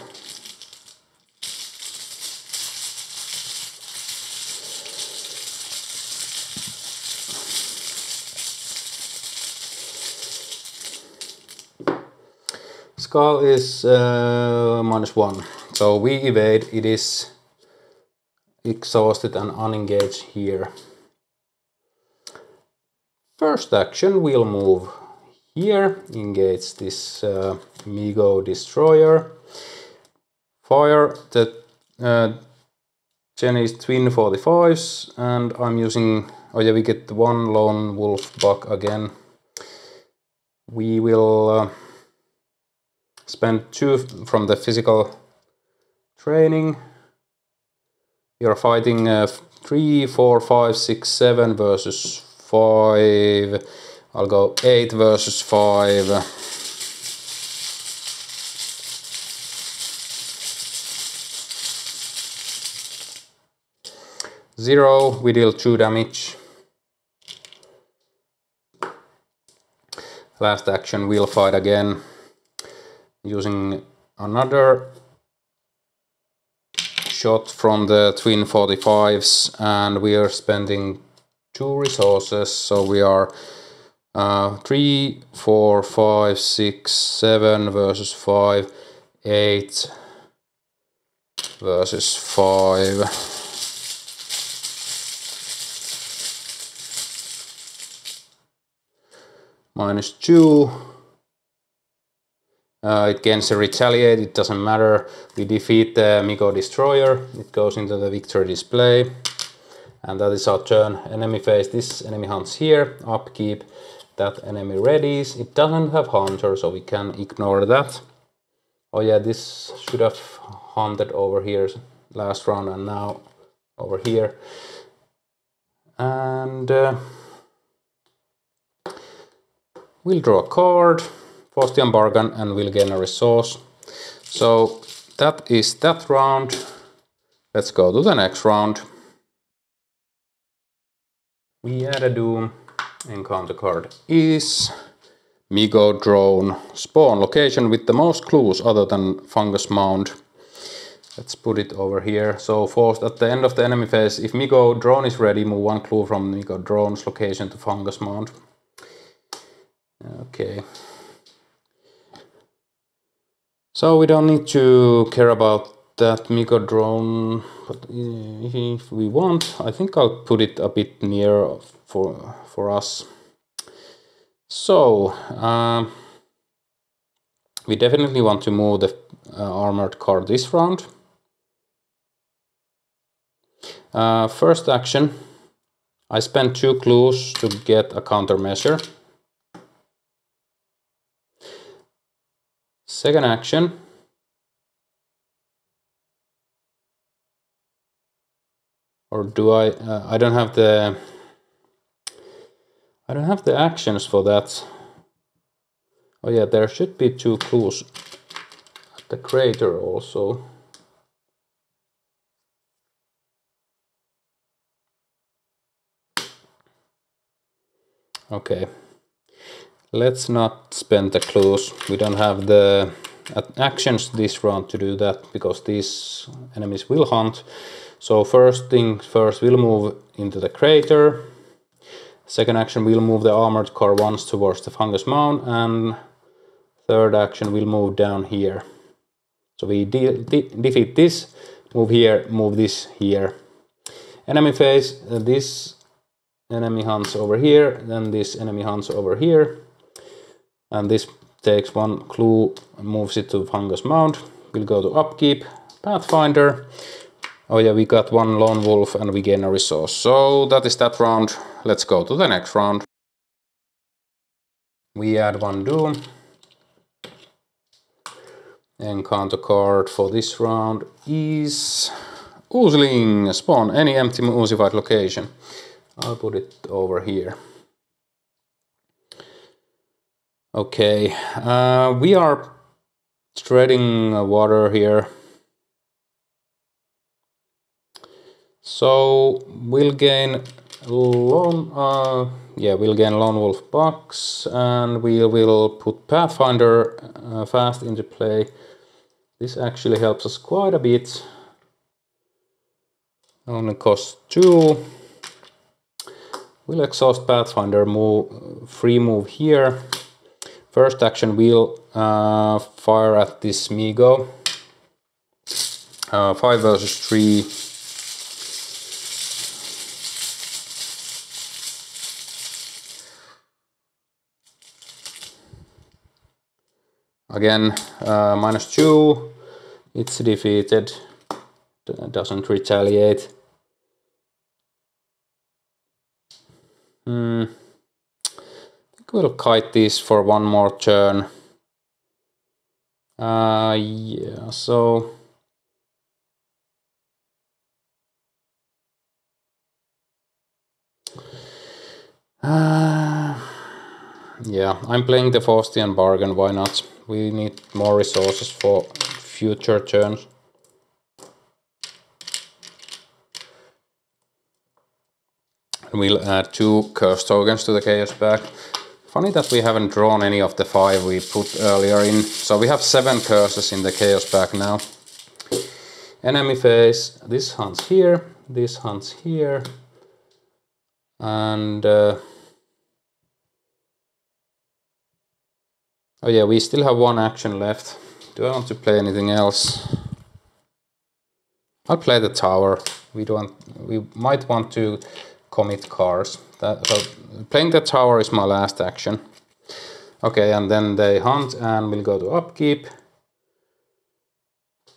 Skull is uh, minus one. So we evade, it is exhausted and unengaged here. First action, we'll move here, engage this uh, Mi-Go Destroyer. Fire the uh, Jenny's Twin 45s and I'm using, oh yeah, we get one Lone Wolf Buck again. We will uh, spend two from the physical training. You're fighting uh, three, four, five, six, seven versus five. I'll go eight versus five. Zero, we deal two damage. Last action, we'll fight again using another shot from the twin 45s and we are spending two resources. So we are uh, 3 4 5 6 7 versus 5 8 versus 5 minus 2 uh, it gains a retaliate, it doesn't matter. We defeat the Mi-Go Destroyer, it goes into the victory display. And that is our turn. Enemy phase, this enemy hunts here, upkeep, that enemy readies. It doesn't have hunter, so we can ignore that. Oh yeah, this should have hunted over here last round and now over here. And uh, we'll draw a card. Faustian Bargain and we'll gain a resource. So that is that round. Let's go to the next round. We add a Doom encounter card is Mi-Go drone spawn location with the most clues other than fungus mound. Let's put it over here. So forced at the end of the enemy phase, if Mi-Go drone is ready, move one clue from Mi-Go drone's location to fungus mound. Okay. So we don't need to care about that Mi-Go drone, but if we want, I think I'll put it a bit near for, for us. So, uh, we definitely want to move the uh, armored car this round. Uh, first action, I spent two clues to get a countermeasure. Second action. Or do I, uh, I don't have the, I don't have the actions for that. Oh yeah, there should be two clues at the crater also. Okay. Let's not spend the clues. We don't have the actions this round to do that because these enemies will hunt. So first thing first, we'll move into the crater. Second action, we'll move the armored car once towards the fungus mound and third action, we'll move down here. So we de de defeat this, move here, move this here. Enemy phase, uh, this enemy hunts over here, then this enemy hunts over here. And this takes one clue and moves it to fungus mound. We'll go to upkeep, pathfinder. Oh yeah, we got one lone wolf and we gain a resource. So that is that round. Let's go to the next round. We add one doom. Encounter card for this round is Oozling. Spawn any empty oozified location. I'll put it over here. Okay, uh, we are treading water here. So we'll gain lone, uh, yeah, we'll gain lone wolf box, and we will put Pathfinder uh, fast into play. This actually helps us quite a bit. Only costs two. We'll exhaust Pathfinder, move, free move here. First action we'll uh, fire at this Mi-Go. Uh, 5 versus 3. Again, uh, minus 2. It's defeated. Doesn't retaliate. Hmm we'll kite this for one more turn. Uh, yeah, so... Uh, yeah, I'm playing the Faustian bargain, why not? We need more resources for future turns. We'll add two curse tokens to the chaos bag. Funny that we haven't drawn any of the five we put earlier in. So we have seven curses in the Chaos pack now. Enemy phase, this hunts here, this hunts here. And... Uh, oh yeah, we still have one action left. Do I want to play anything else? I'll play the tower. We don't. We might want to commit cars. That, so playing the tower is my last action. Okay, and then they hunt and we'll go to upkeep.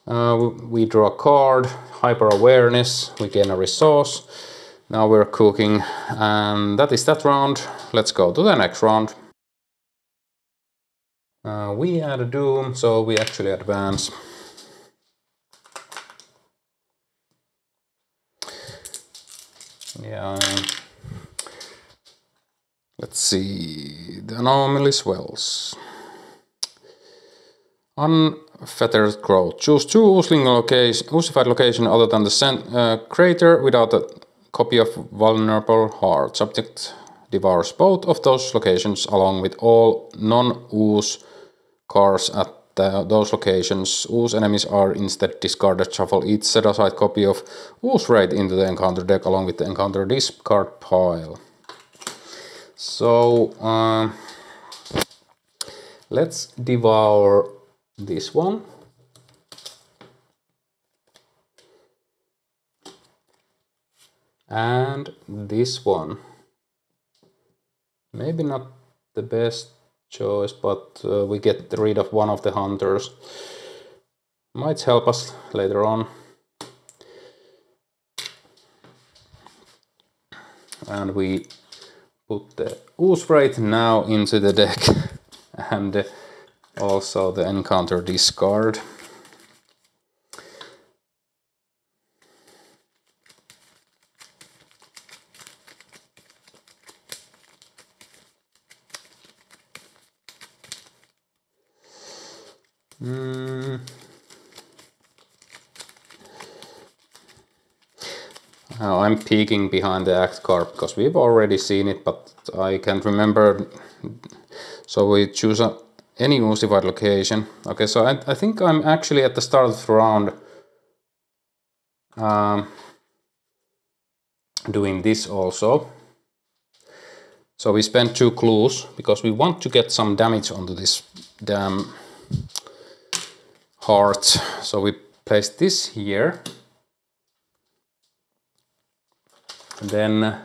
Uh, we draw a card, hyper awareness, we gain a resource. Now we're cooking and that is that round. Let's go to the next round. Uh, we add a doom, so we actually advance. Yeah. Let's see. The anomaly swells. Unfettered growth. Choose two oozling location, oozified location other than the cent, uh, crater without a copy of vulnerable heart. Subject devours both of those locations along with all non-ooze cars at the, those locations, Ooze enemies are instead discarded. Shuffle each set-aside copy of Ooze Wraith into the encounter deck along with the encounter discard pile. So uh, let's devour this one. And this one. Maybe not the best choice, but uh, we get rid of one of the hunters. Might help us later on. And we put the Ooze Wraith now into the deck [laughs] and also the encounter discard. Mm. Now I'm peeking behind the act car because we've already seen it, but I can't remember. So we choose a, any Oozified location. Okay, so I, I think I'm actually at the start of the round um, doing this also. So we spend two clues because we want to get some damage onto this damn heart. So we place this here. And then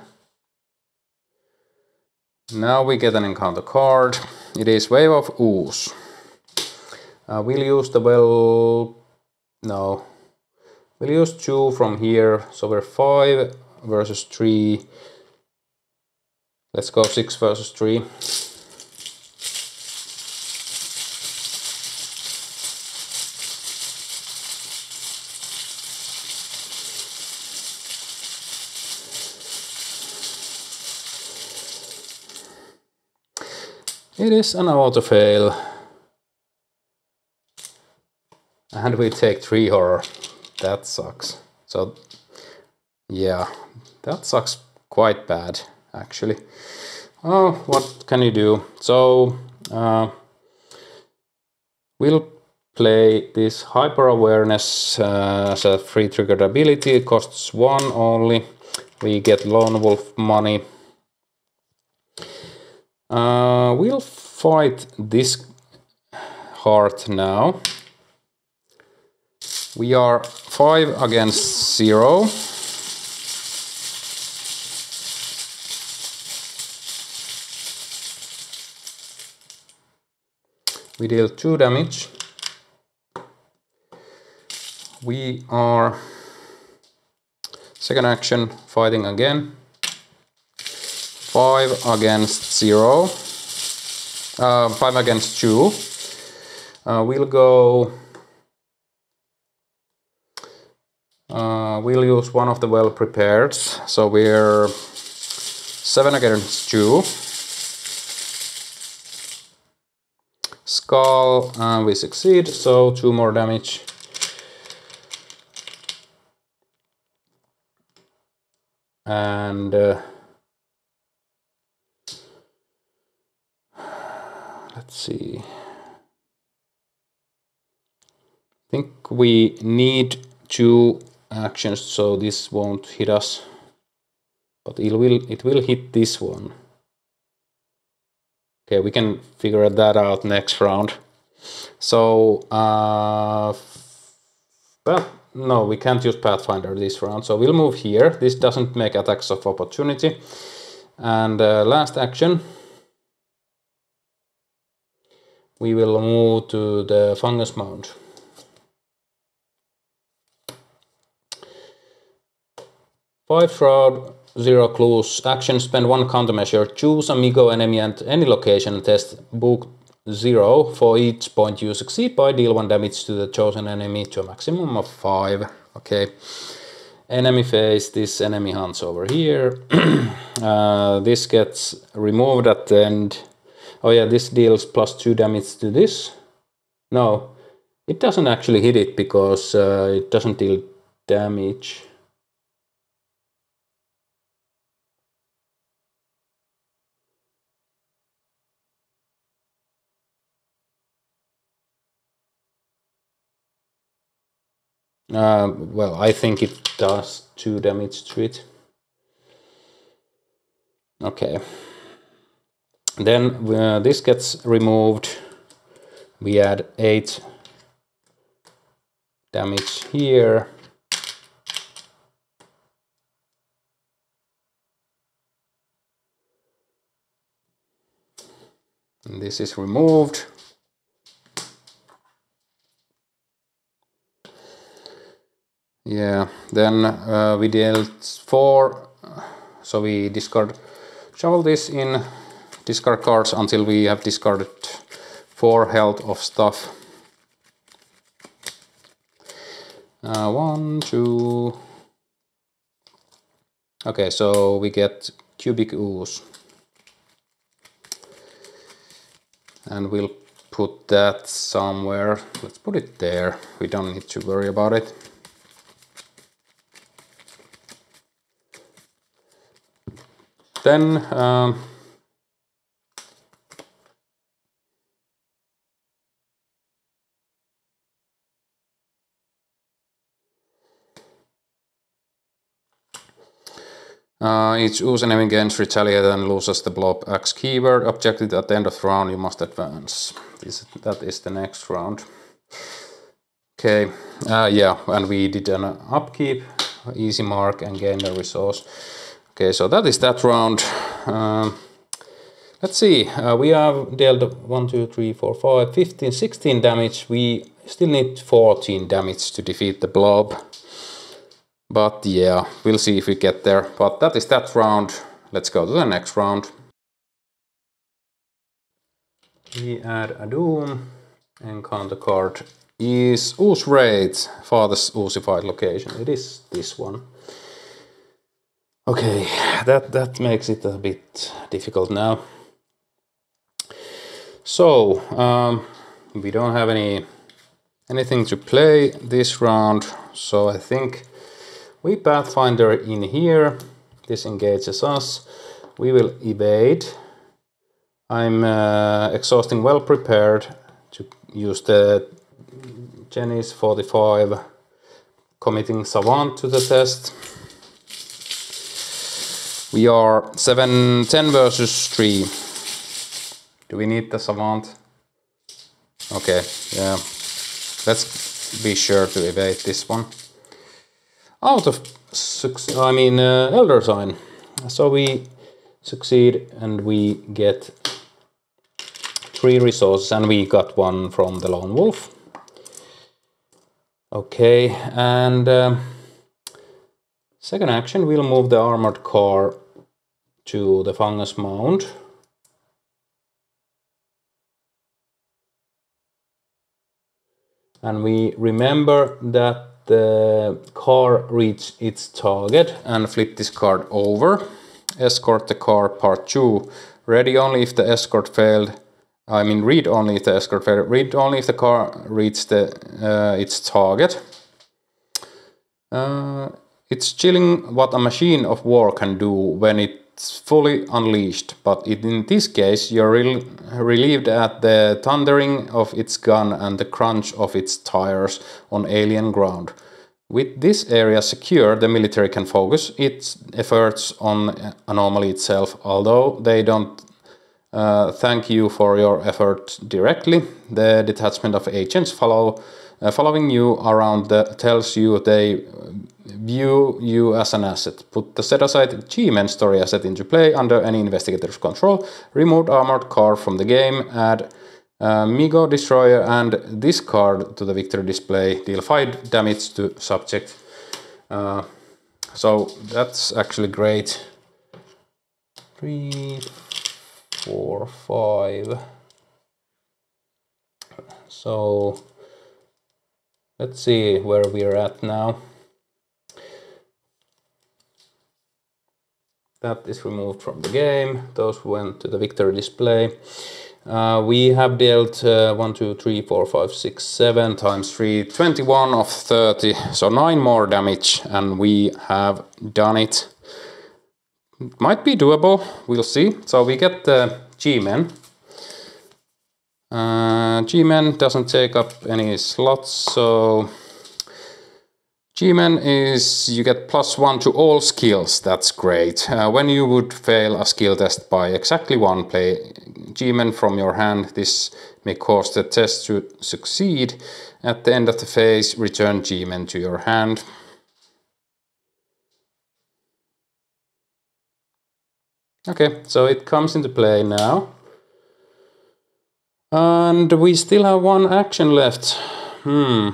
now we get an encounter card. It is Wave of Ooze. Uh, we'll use the well... No. We'll use two from here. So we're five versus three. Let's go six versus three. It is an auto fail. And we take three horror. That sucks. So, yeah, that sucks quite bad, actually. Oh, what can you do? So, uh, we'll play this hyper awareness uh, as a free triggered ability. It costs one only. We get lone wolf money uh, we'll fight this heart now. We are 5 against 0. We deal 2 damage. We are second action fighting again. 5 against 0. Uh, 5 against 2. Uh, we'll go... Uh, we'll use one of the well prepared. So we're 7 against 2. Skull, uh, we succeed, so 2 more damage. And... Uh, let's see. I think we need two actions so this won't hit us. But it will, it will hit this one. Okay, we can figure that out next round. So, uh, well, no, we can't use Pathfinder this round. So we'll move here. This doesn't make attacks of opportunity. And uh, last action, we will move to the fungus mound. Five shroud, zero clues. Action spend one countermeasure. Choose a Mi-Go enemy and any location test book zero. For each point you succeed by, deal one damage to the chosen enemy to a maximum of five. Okay. Enemy phase, this enemy hunts over here. [clears throat] uh, this gets removed at the end Oh yeah, this deals plus 2 damage to this. No, it doesn't actually hit it because uh, it doesn't deal damage. Uh, well, I think it does 2 damage to it. Okay. Then uh, this gets removed. We add 8 damage here. And this is removed. Yeah, then uh, we dealt 4, so we discard, shovel this in discard cards until we have discarded 4 health of stuff. Uh, one, two. Okay, so we get cubic ooze. And we'll put that somewhere. Let's put it there. We don't need to worry about it. Then um, Uh, each Ooze enemy gains retaliate and loses the blob X keyword. Objective at the end of the round, you must advance. This, that is the next round. Okay, uh, yeah, and we did an upkeep, easy mark, and gain a resource. Okay, so that is that round. Um, let's see, uh, we have dealt 1, 2, 3, 4, 5, 15, 16 damage. We still need 14 damage to defeat the blob. But yeah, we'll see if we get there. But that is that round. Let's go to the next round. We add a Doom. and Encounter card is Ooze Wraith, farthest oozified location. It is this one. Okay, that, that makes it a bit difficult now. So, um, we don't have any anything to play this round, so I think we Pathfinder in here, this engages us. We will evade. I'm uh, exhausting well prepared to use the Jenny's 45 committing Savant to the test. We are 7, 10 versus 3. Do we need the Savant? Okay, yeah. Let's be sure to evade this one out of I mean uh, elder sign. So we succeed and we get three resources and we got one from the lone wolf. Okay and uh, second action we'll move the armored car to the fungus mound and we remember that the car reach its target and flip this card over. Escort the car part 2. Ready only if the escort failed. I mean read only if the escort failed. Read only if the car reached the, uh, its target. Uh, it's chilling what a machine of war can do when fully unleashed, but in this case you're rel relieved at the thundering of its gun and the crunch of its tires on alien ground. With this area secure, the military can focus its efforts on anomaly itself, although they don't uh, thank you for your effort directly. The detachment of agents follow, uh, following you around the, tells you they view you as an asset. Put the set-aside G-Men story asset into play under any investigator's control. Remove armored car from the game. Add uh, Mi-Go Destroyer and this card to the victory display. Deal 5 damage to subject. Uh, so that's actually great. Three, four, five. So let's see where we're at now. That is removed from the game. Those went to the victory display. Uh, we have dealt uh, 1, 2, 3, 4, 5, 6, 7 times 3, 21 of 30, so 9 more damage, and we have done it. Might be doable, we'll see. So we get the G-Men. Uh, G-Men doesn't take up any slots, so G-Men is you get plus one to all skills, that's great. Uh, when you would fail a skill test by exactly one, play G-Men from your hand. This may cause the test to succeed. At the end of the phase, return G-Men to your hand. Okay, so it comes into play now. And we still have one action left. Hmm.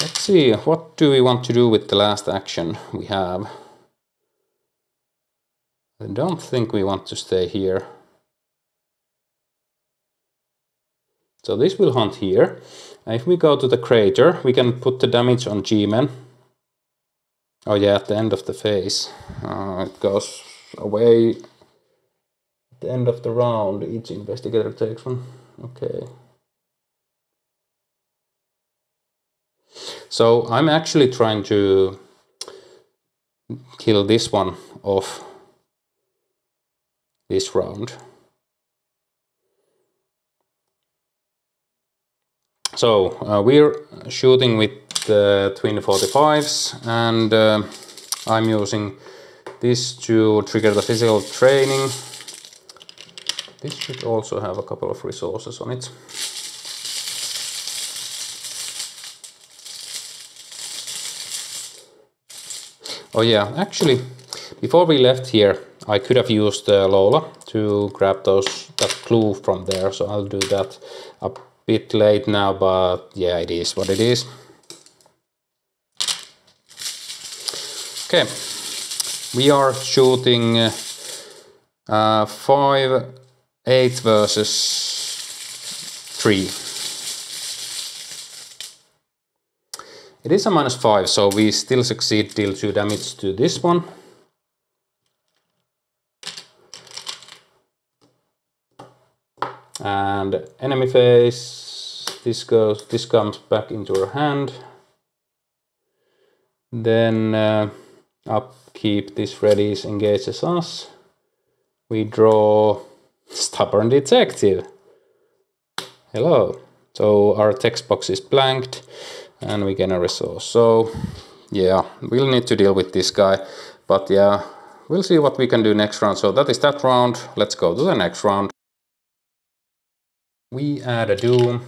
Let's see, what do we want to do with the last action we have? I don't think we want to stay here. So this will hunt here. if we go to the crater, we can put the damage on G-Men. Oh yeah, at the end of the phase. Uh, it goes away at the end of the round. Each investigator takes one. Okay. So I'm actually trying to kill this one off this round. So uh, we're shooting with the twin 45s and uh, I'm using this to trigger the physical training. This should also have a couple of resources on it. Oh yeah, actually, before we left here, I could have used uh, Lola to grab those that clue from there, so I'll do that a bit late now, but yeah, it is what it is. Okay, we are shooting uh, uh, 5, 8 versus 3. It is a minus 5, so we still succeed deal 2 damage to this one. And enemy phase, this goes, this comes back into our hand. Then uh, upkeep, this ready engages us. We draw Stubborn Detective. Hello. So our text box is blanked and we gain a resource. So yeah, we'll need to deal with this guy, but yeah, we'll see what we can do next round. So that is that round. Let's go to the next round. We add a Doom.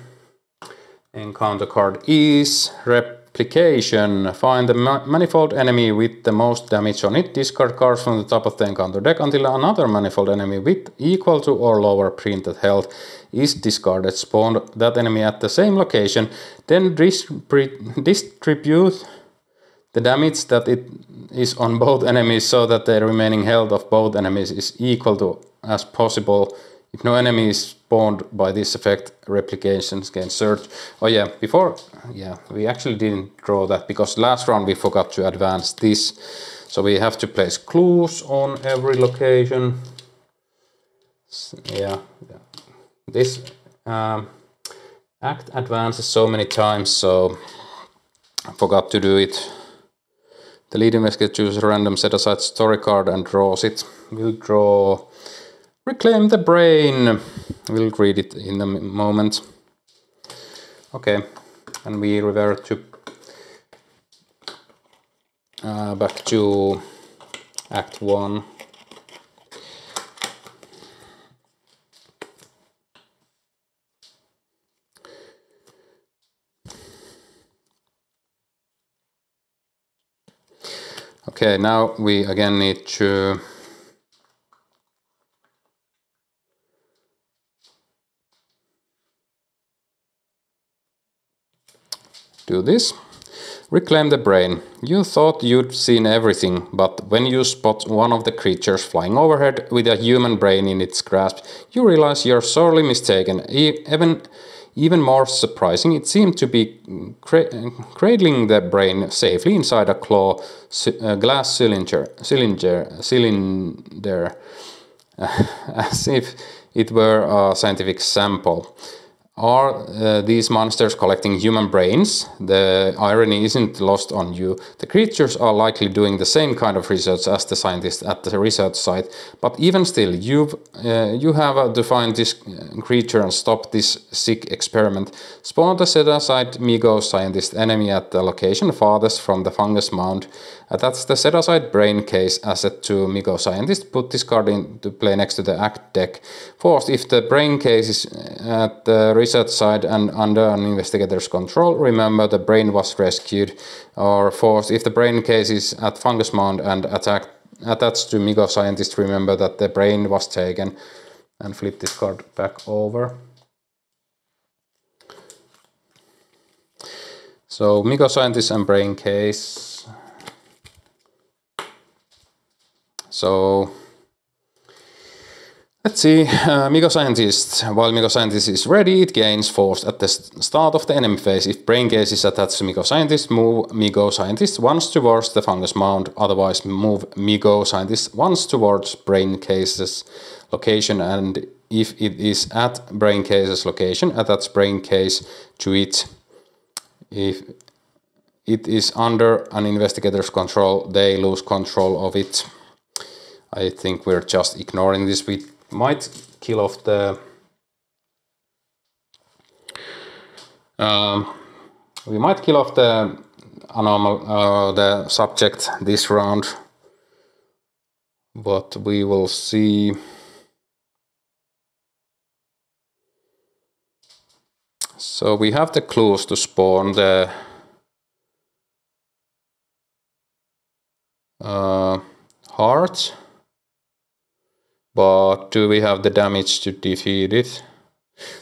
Encounter card is Replication. Find the ma manifold enemy with the most damage on it. Discard cards from the top of the encounter deck until another manifold enemy with equal to or lower printed health is discarded. Spawn that enemy at the same location. Then distribute the damage that it is on both enemies so that the remaining health of both enemies is equal to as possible. If no enemy is spawned by this effect, replications can search. Oh yeah, before, yeah, we actually didn't draw that because last round we forgot to advance this. So we have to place clues on every location. Yeah, yeah. This um, act advances so many times, so I forgot to do it. The lead investigator chooses a random set aside story card and draws it. We'll draw Reclaim the Brain. We'll read it in a moment. Okay, and we revert to uh, back to Act 1. Okay, now we again need to do this. Reclaim the brain. You thought you'd seen everything, but when you spot one of the creatures flying overhead with a human brain in its grasp, you realize you're sorely mistaken. even, even more surprising, it seemed to be cra cradling the brain safely inside a claw a glass cylinder, cylinder, cylinder [laughs] as if it were a scientific sample. Are uh, these monsters collecting human brains? The irony isn't lost on you. The creatures are likely doing the same kind of research as the scientists at the research site, but even still, you've, uh, you have uh, to find this uh, creature and stop this sick experiment. Spawn the set-aside Mi-Go scientist enemy at the location farthest from the fungus mound. Attach the set-aside brain case asset to Mi-Go scientist. Put this card into play next to the act deck. Fourth, if the brain case is at the research side and under an investigator's control, remember the brain was rescued. Or fourth, if the brain case is at Fungus Mound and attacked, attached to Mi-Go Scientist, remember that the brain was taken. And flip this card back over. So Mi-Go Scientist and brain case. So Let's see, uh, Mi-Go Scientist. While Mi-Go Scientist is ready, it gains force at the start of the enemy phase. If Brain Case is attached to Mi-Go Scientist, move Mi-Go Scientist once towards the Fungus Mound. Otherwise, move Mi-Go Scientist once towards Brain Case's location. And if it is at Brain Case's location, attach Brain Case to it. If it is under an investigator's control, they lose control of it. I think we're just ignoring this. We might kill off the Um, we might kill off the anomal, uh, the subject this round, but we will see. So we have the clues to spawn the uh, heart, but do we have the damage to defeat it?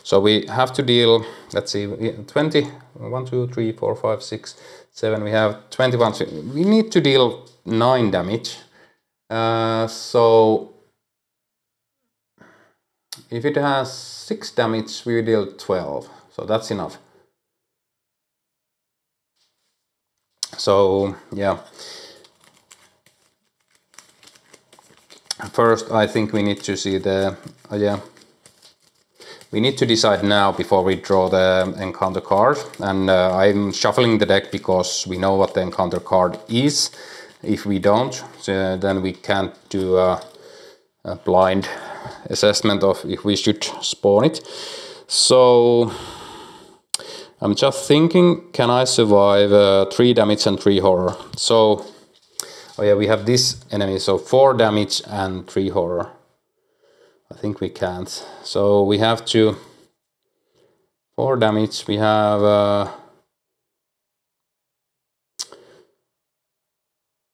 So we have to deal, let's see, 20, 1, 2, 3, 4, 5, 6, 7, we have 21. We need to deal 9 damage. Uh, so if it has 6 damage, we deal 12. So that's enough. So yeah. First, I think we need to see the, uh, yeah, we need to decide now before we draw the encounter card. And uh, I'm shuffling the deck because we know what the encounter card is. If we don't, uh, then we can't do a, a, blind assessment of if we should spawn it. So I'm just thinking, can I survive uh, 3 damage and 3 horror? So, oh yeah, we have this enemy, so 4 damage and 3 horror. I think we can't. So we have to, for damage, we have, uh,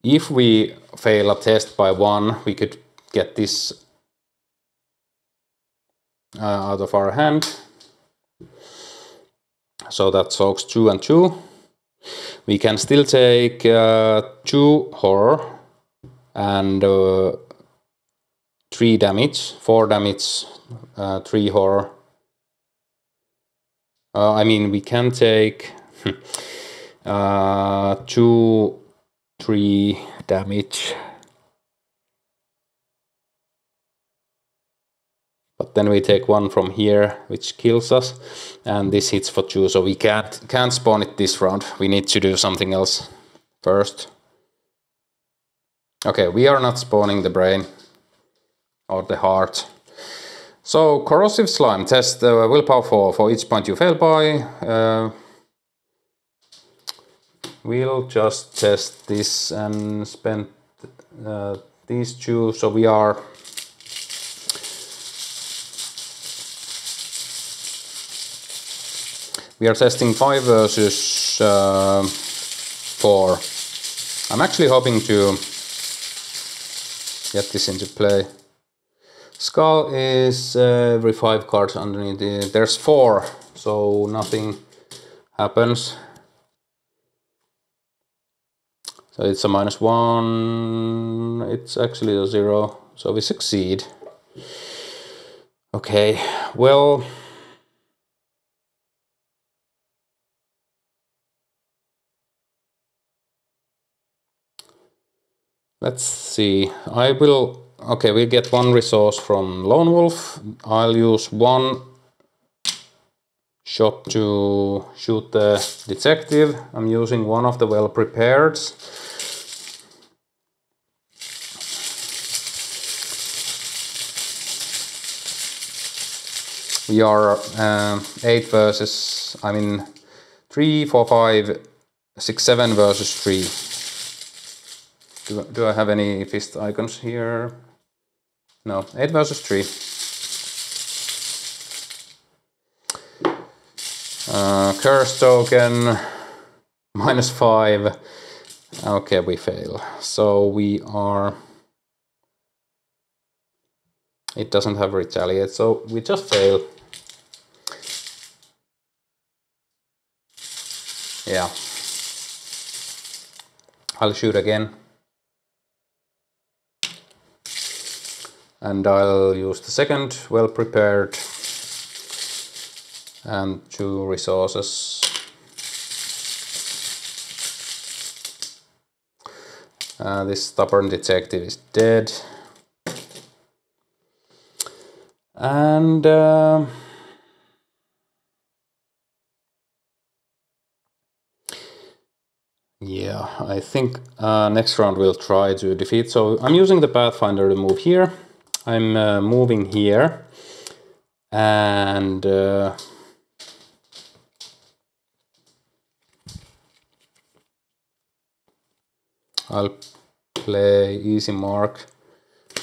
if we fail a test by one, we could get this uh, out of our hand. So that soaks two and two. We can still take uh, two horror and uh, 3 damage, 4 damage, uh, 3 horror. Uh, I mean, we can take [laughs] uh, 2, 3 damage. Then we take one from here, which kills us, and this hits for two, so we can't can't spawn it this round. We need to do something else first. Okay, we are not spawning the brain or the heart. So corrosive slime, test uh, willpower for, for each point you fail by. Uh, we'll just test this and spend uh, these two. So we are we are testing 5 versus uh, 4. I'm actually hoping to get this into play. Skull is uh, every five cards underneath. There's four, so nothing happens. So it's a minus one. It's actually a zero. So we succeed. Okay, well. Let's see. I will Okay, we get one resource from Lone Wolf. I'll use one shot to shoot the detective. I'm using one of the well prepared. We are uh, 8 versus, I mean, 3, 4, 5, 6, 7 versus 3. Do, do I have any fist icons here? No, 8 versus 3. Uh, curse token, minus 5. Okay, we fail. So we are... It doesn't have retaliate, so we just fail. Yeah. I'll shoot again. And I'll use the second well prepared and two resources. Uh, this stubborn detective is dead. And uh, yeah I think uh, next round we'll try to defeat. So I'm using the Pathfinder to move here I'm uh, moving here and uh, I'll play easy mark.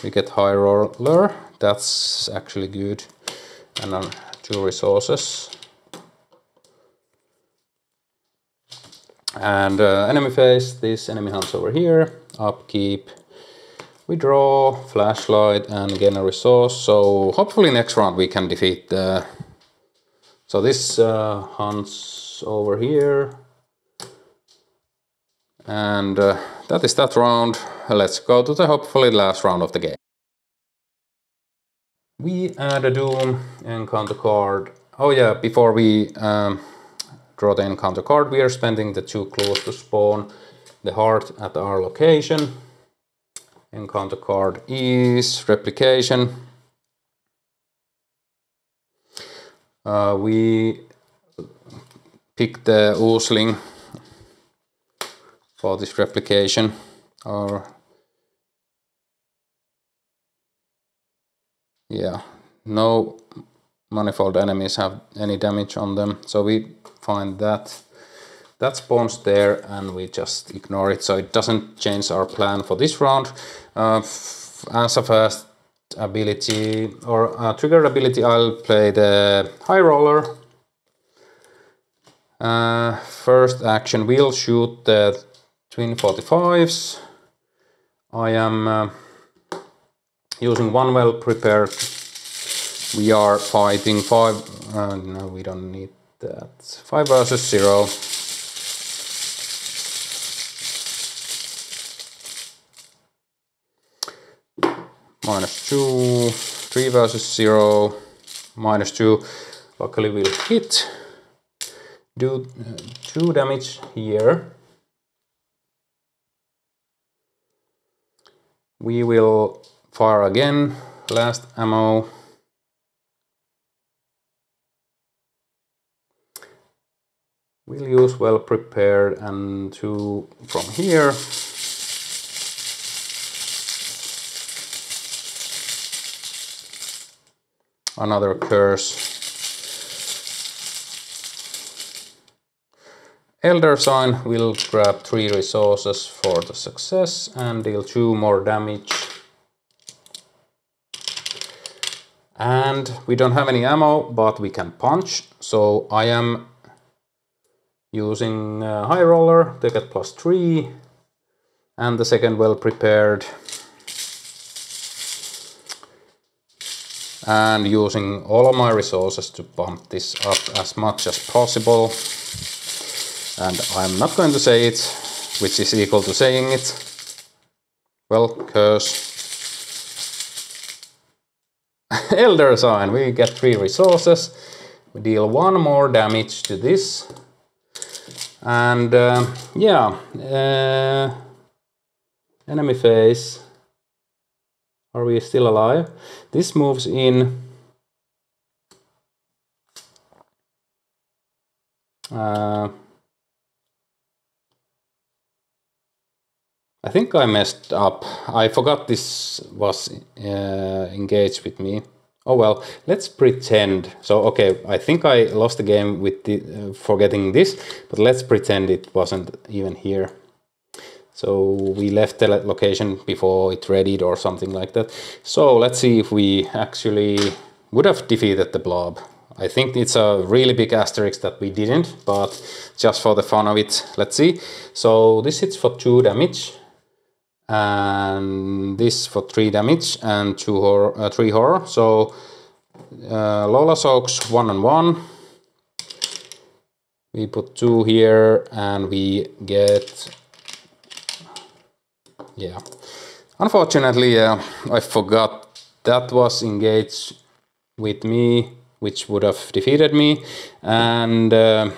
We get high roller. That's actually good. And then two resources. And uh, enemy face this enemy hunts over here. Upkeep we draw, flashlight and gain a resource. So hopefully next round we can defeat the... So this uh, hunts over here. And uh, that is that round. Let's go to the hopefully last round of the game. We add a Doom encounter card. Oh yeah, before we um, draw the encounter card, we are spending the two clues to spawn the heart at our location. Encounter card is replication. Uh, we pick the Oozling for this replication. Or yeah no manifold enemies have any damage on them. So we find that that spawns there and we just ignore it. So it doesn't change our plan for this round. Uh, as a first ability or uh, trigger ability I'll play the high roller. Uh, first action we'll shoot the twin 45s I am uh, using one well prepared. We are fighting five uh, no we don't need that. Five versus zero minus two three versus zero minus two. Luckily we'll hit do uh, two damage here. We will fire again. Last ammo. We'll use well prepared and two from here another curse Elder Sign will grab 3 resources for the success and deal 2 more damage. And we don't have any ammo, but we can punch. So I am using uh, High Roller to get plus 3. And the second well prepared. And using all of my resources to bump this up as much as possible and I'm not going to say it, which is equal to saying it. Well, curse. [laughs] Elder Sign, we get three resources. We deal one more damage to this. And uh, yeah, uh, enemy phase. Are we still alive? This moves in. Uh, I think I messed up. I forgot this was uh, engaged with me. Oh well, let's pretend. So okay, I think I lost the game with the, uh, forgetting this, but let's pretend it wasn't even here. So we left the location before it readied or something like that. So let's see if we actually would have defeated the blob. I think it's a really big asterisk that we didn't, but just for the fun of it, let's see. So this hits for 2 damage, and this for 3 damage and 2 horror, uh, 3 horror. So uh, Lola soaks 1 on 1. We put 2 here and we get... Yeah. Unfortunately, uh, I forgot that was engaged with me, which would have defeated me. And... Uh,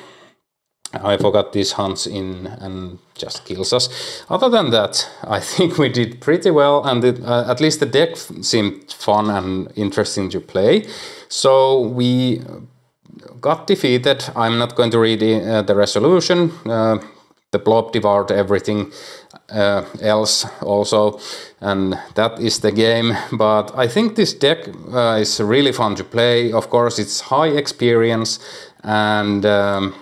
I forgot these hunts in and just kills us. Other than that, [laughs] I think we did pretty well and it, uh, at least the deck seemed fun and interesting to play. So we got defeated. I'm not going to read uh, the resolution. Uh, the blob devoured everything uh, else also. And that is the game. But I think this deck uh, is really fun to play. Of course it's high experience and um,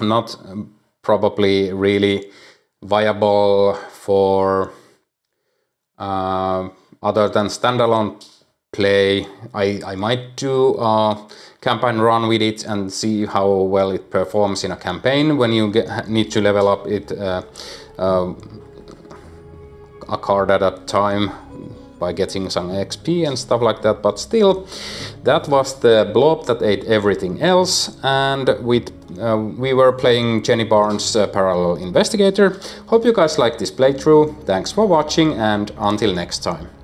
not probably really viable for uh, other than standalone play, I, I might do a campaign run with it and see how well it performs in a campaign when you get, need to level up it uh, a card at a time by getting some XP and stuff like that, but still, that was the blob that ate everything else, and with uh, we were playing Jenny Barnes' uh, Parallel Investigator. Hope you guys liked this playthrough, thanks for watching, and until next time.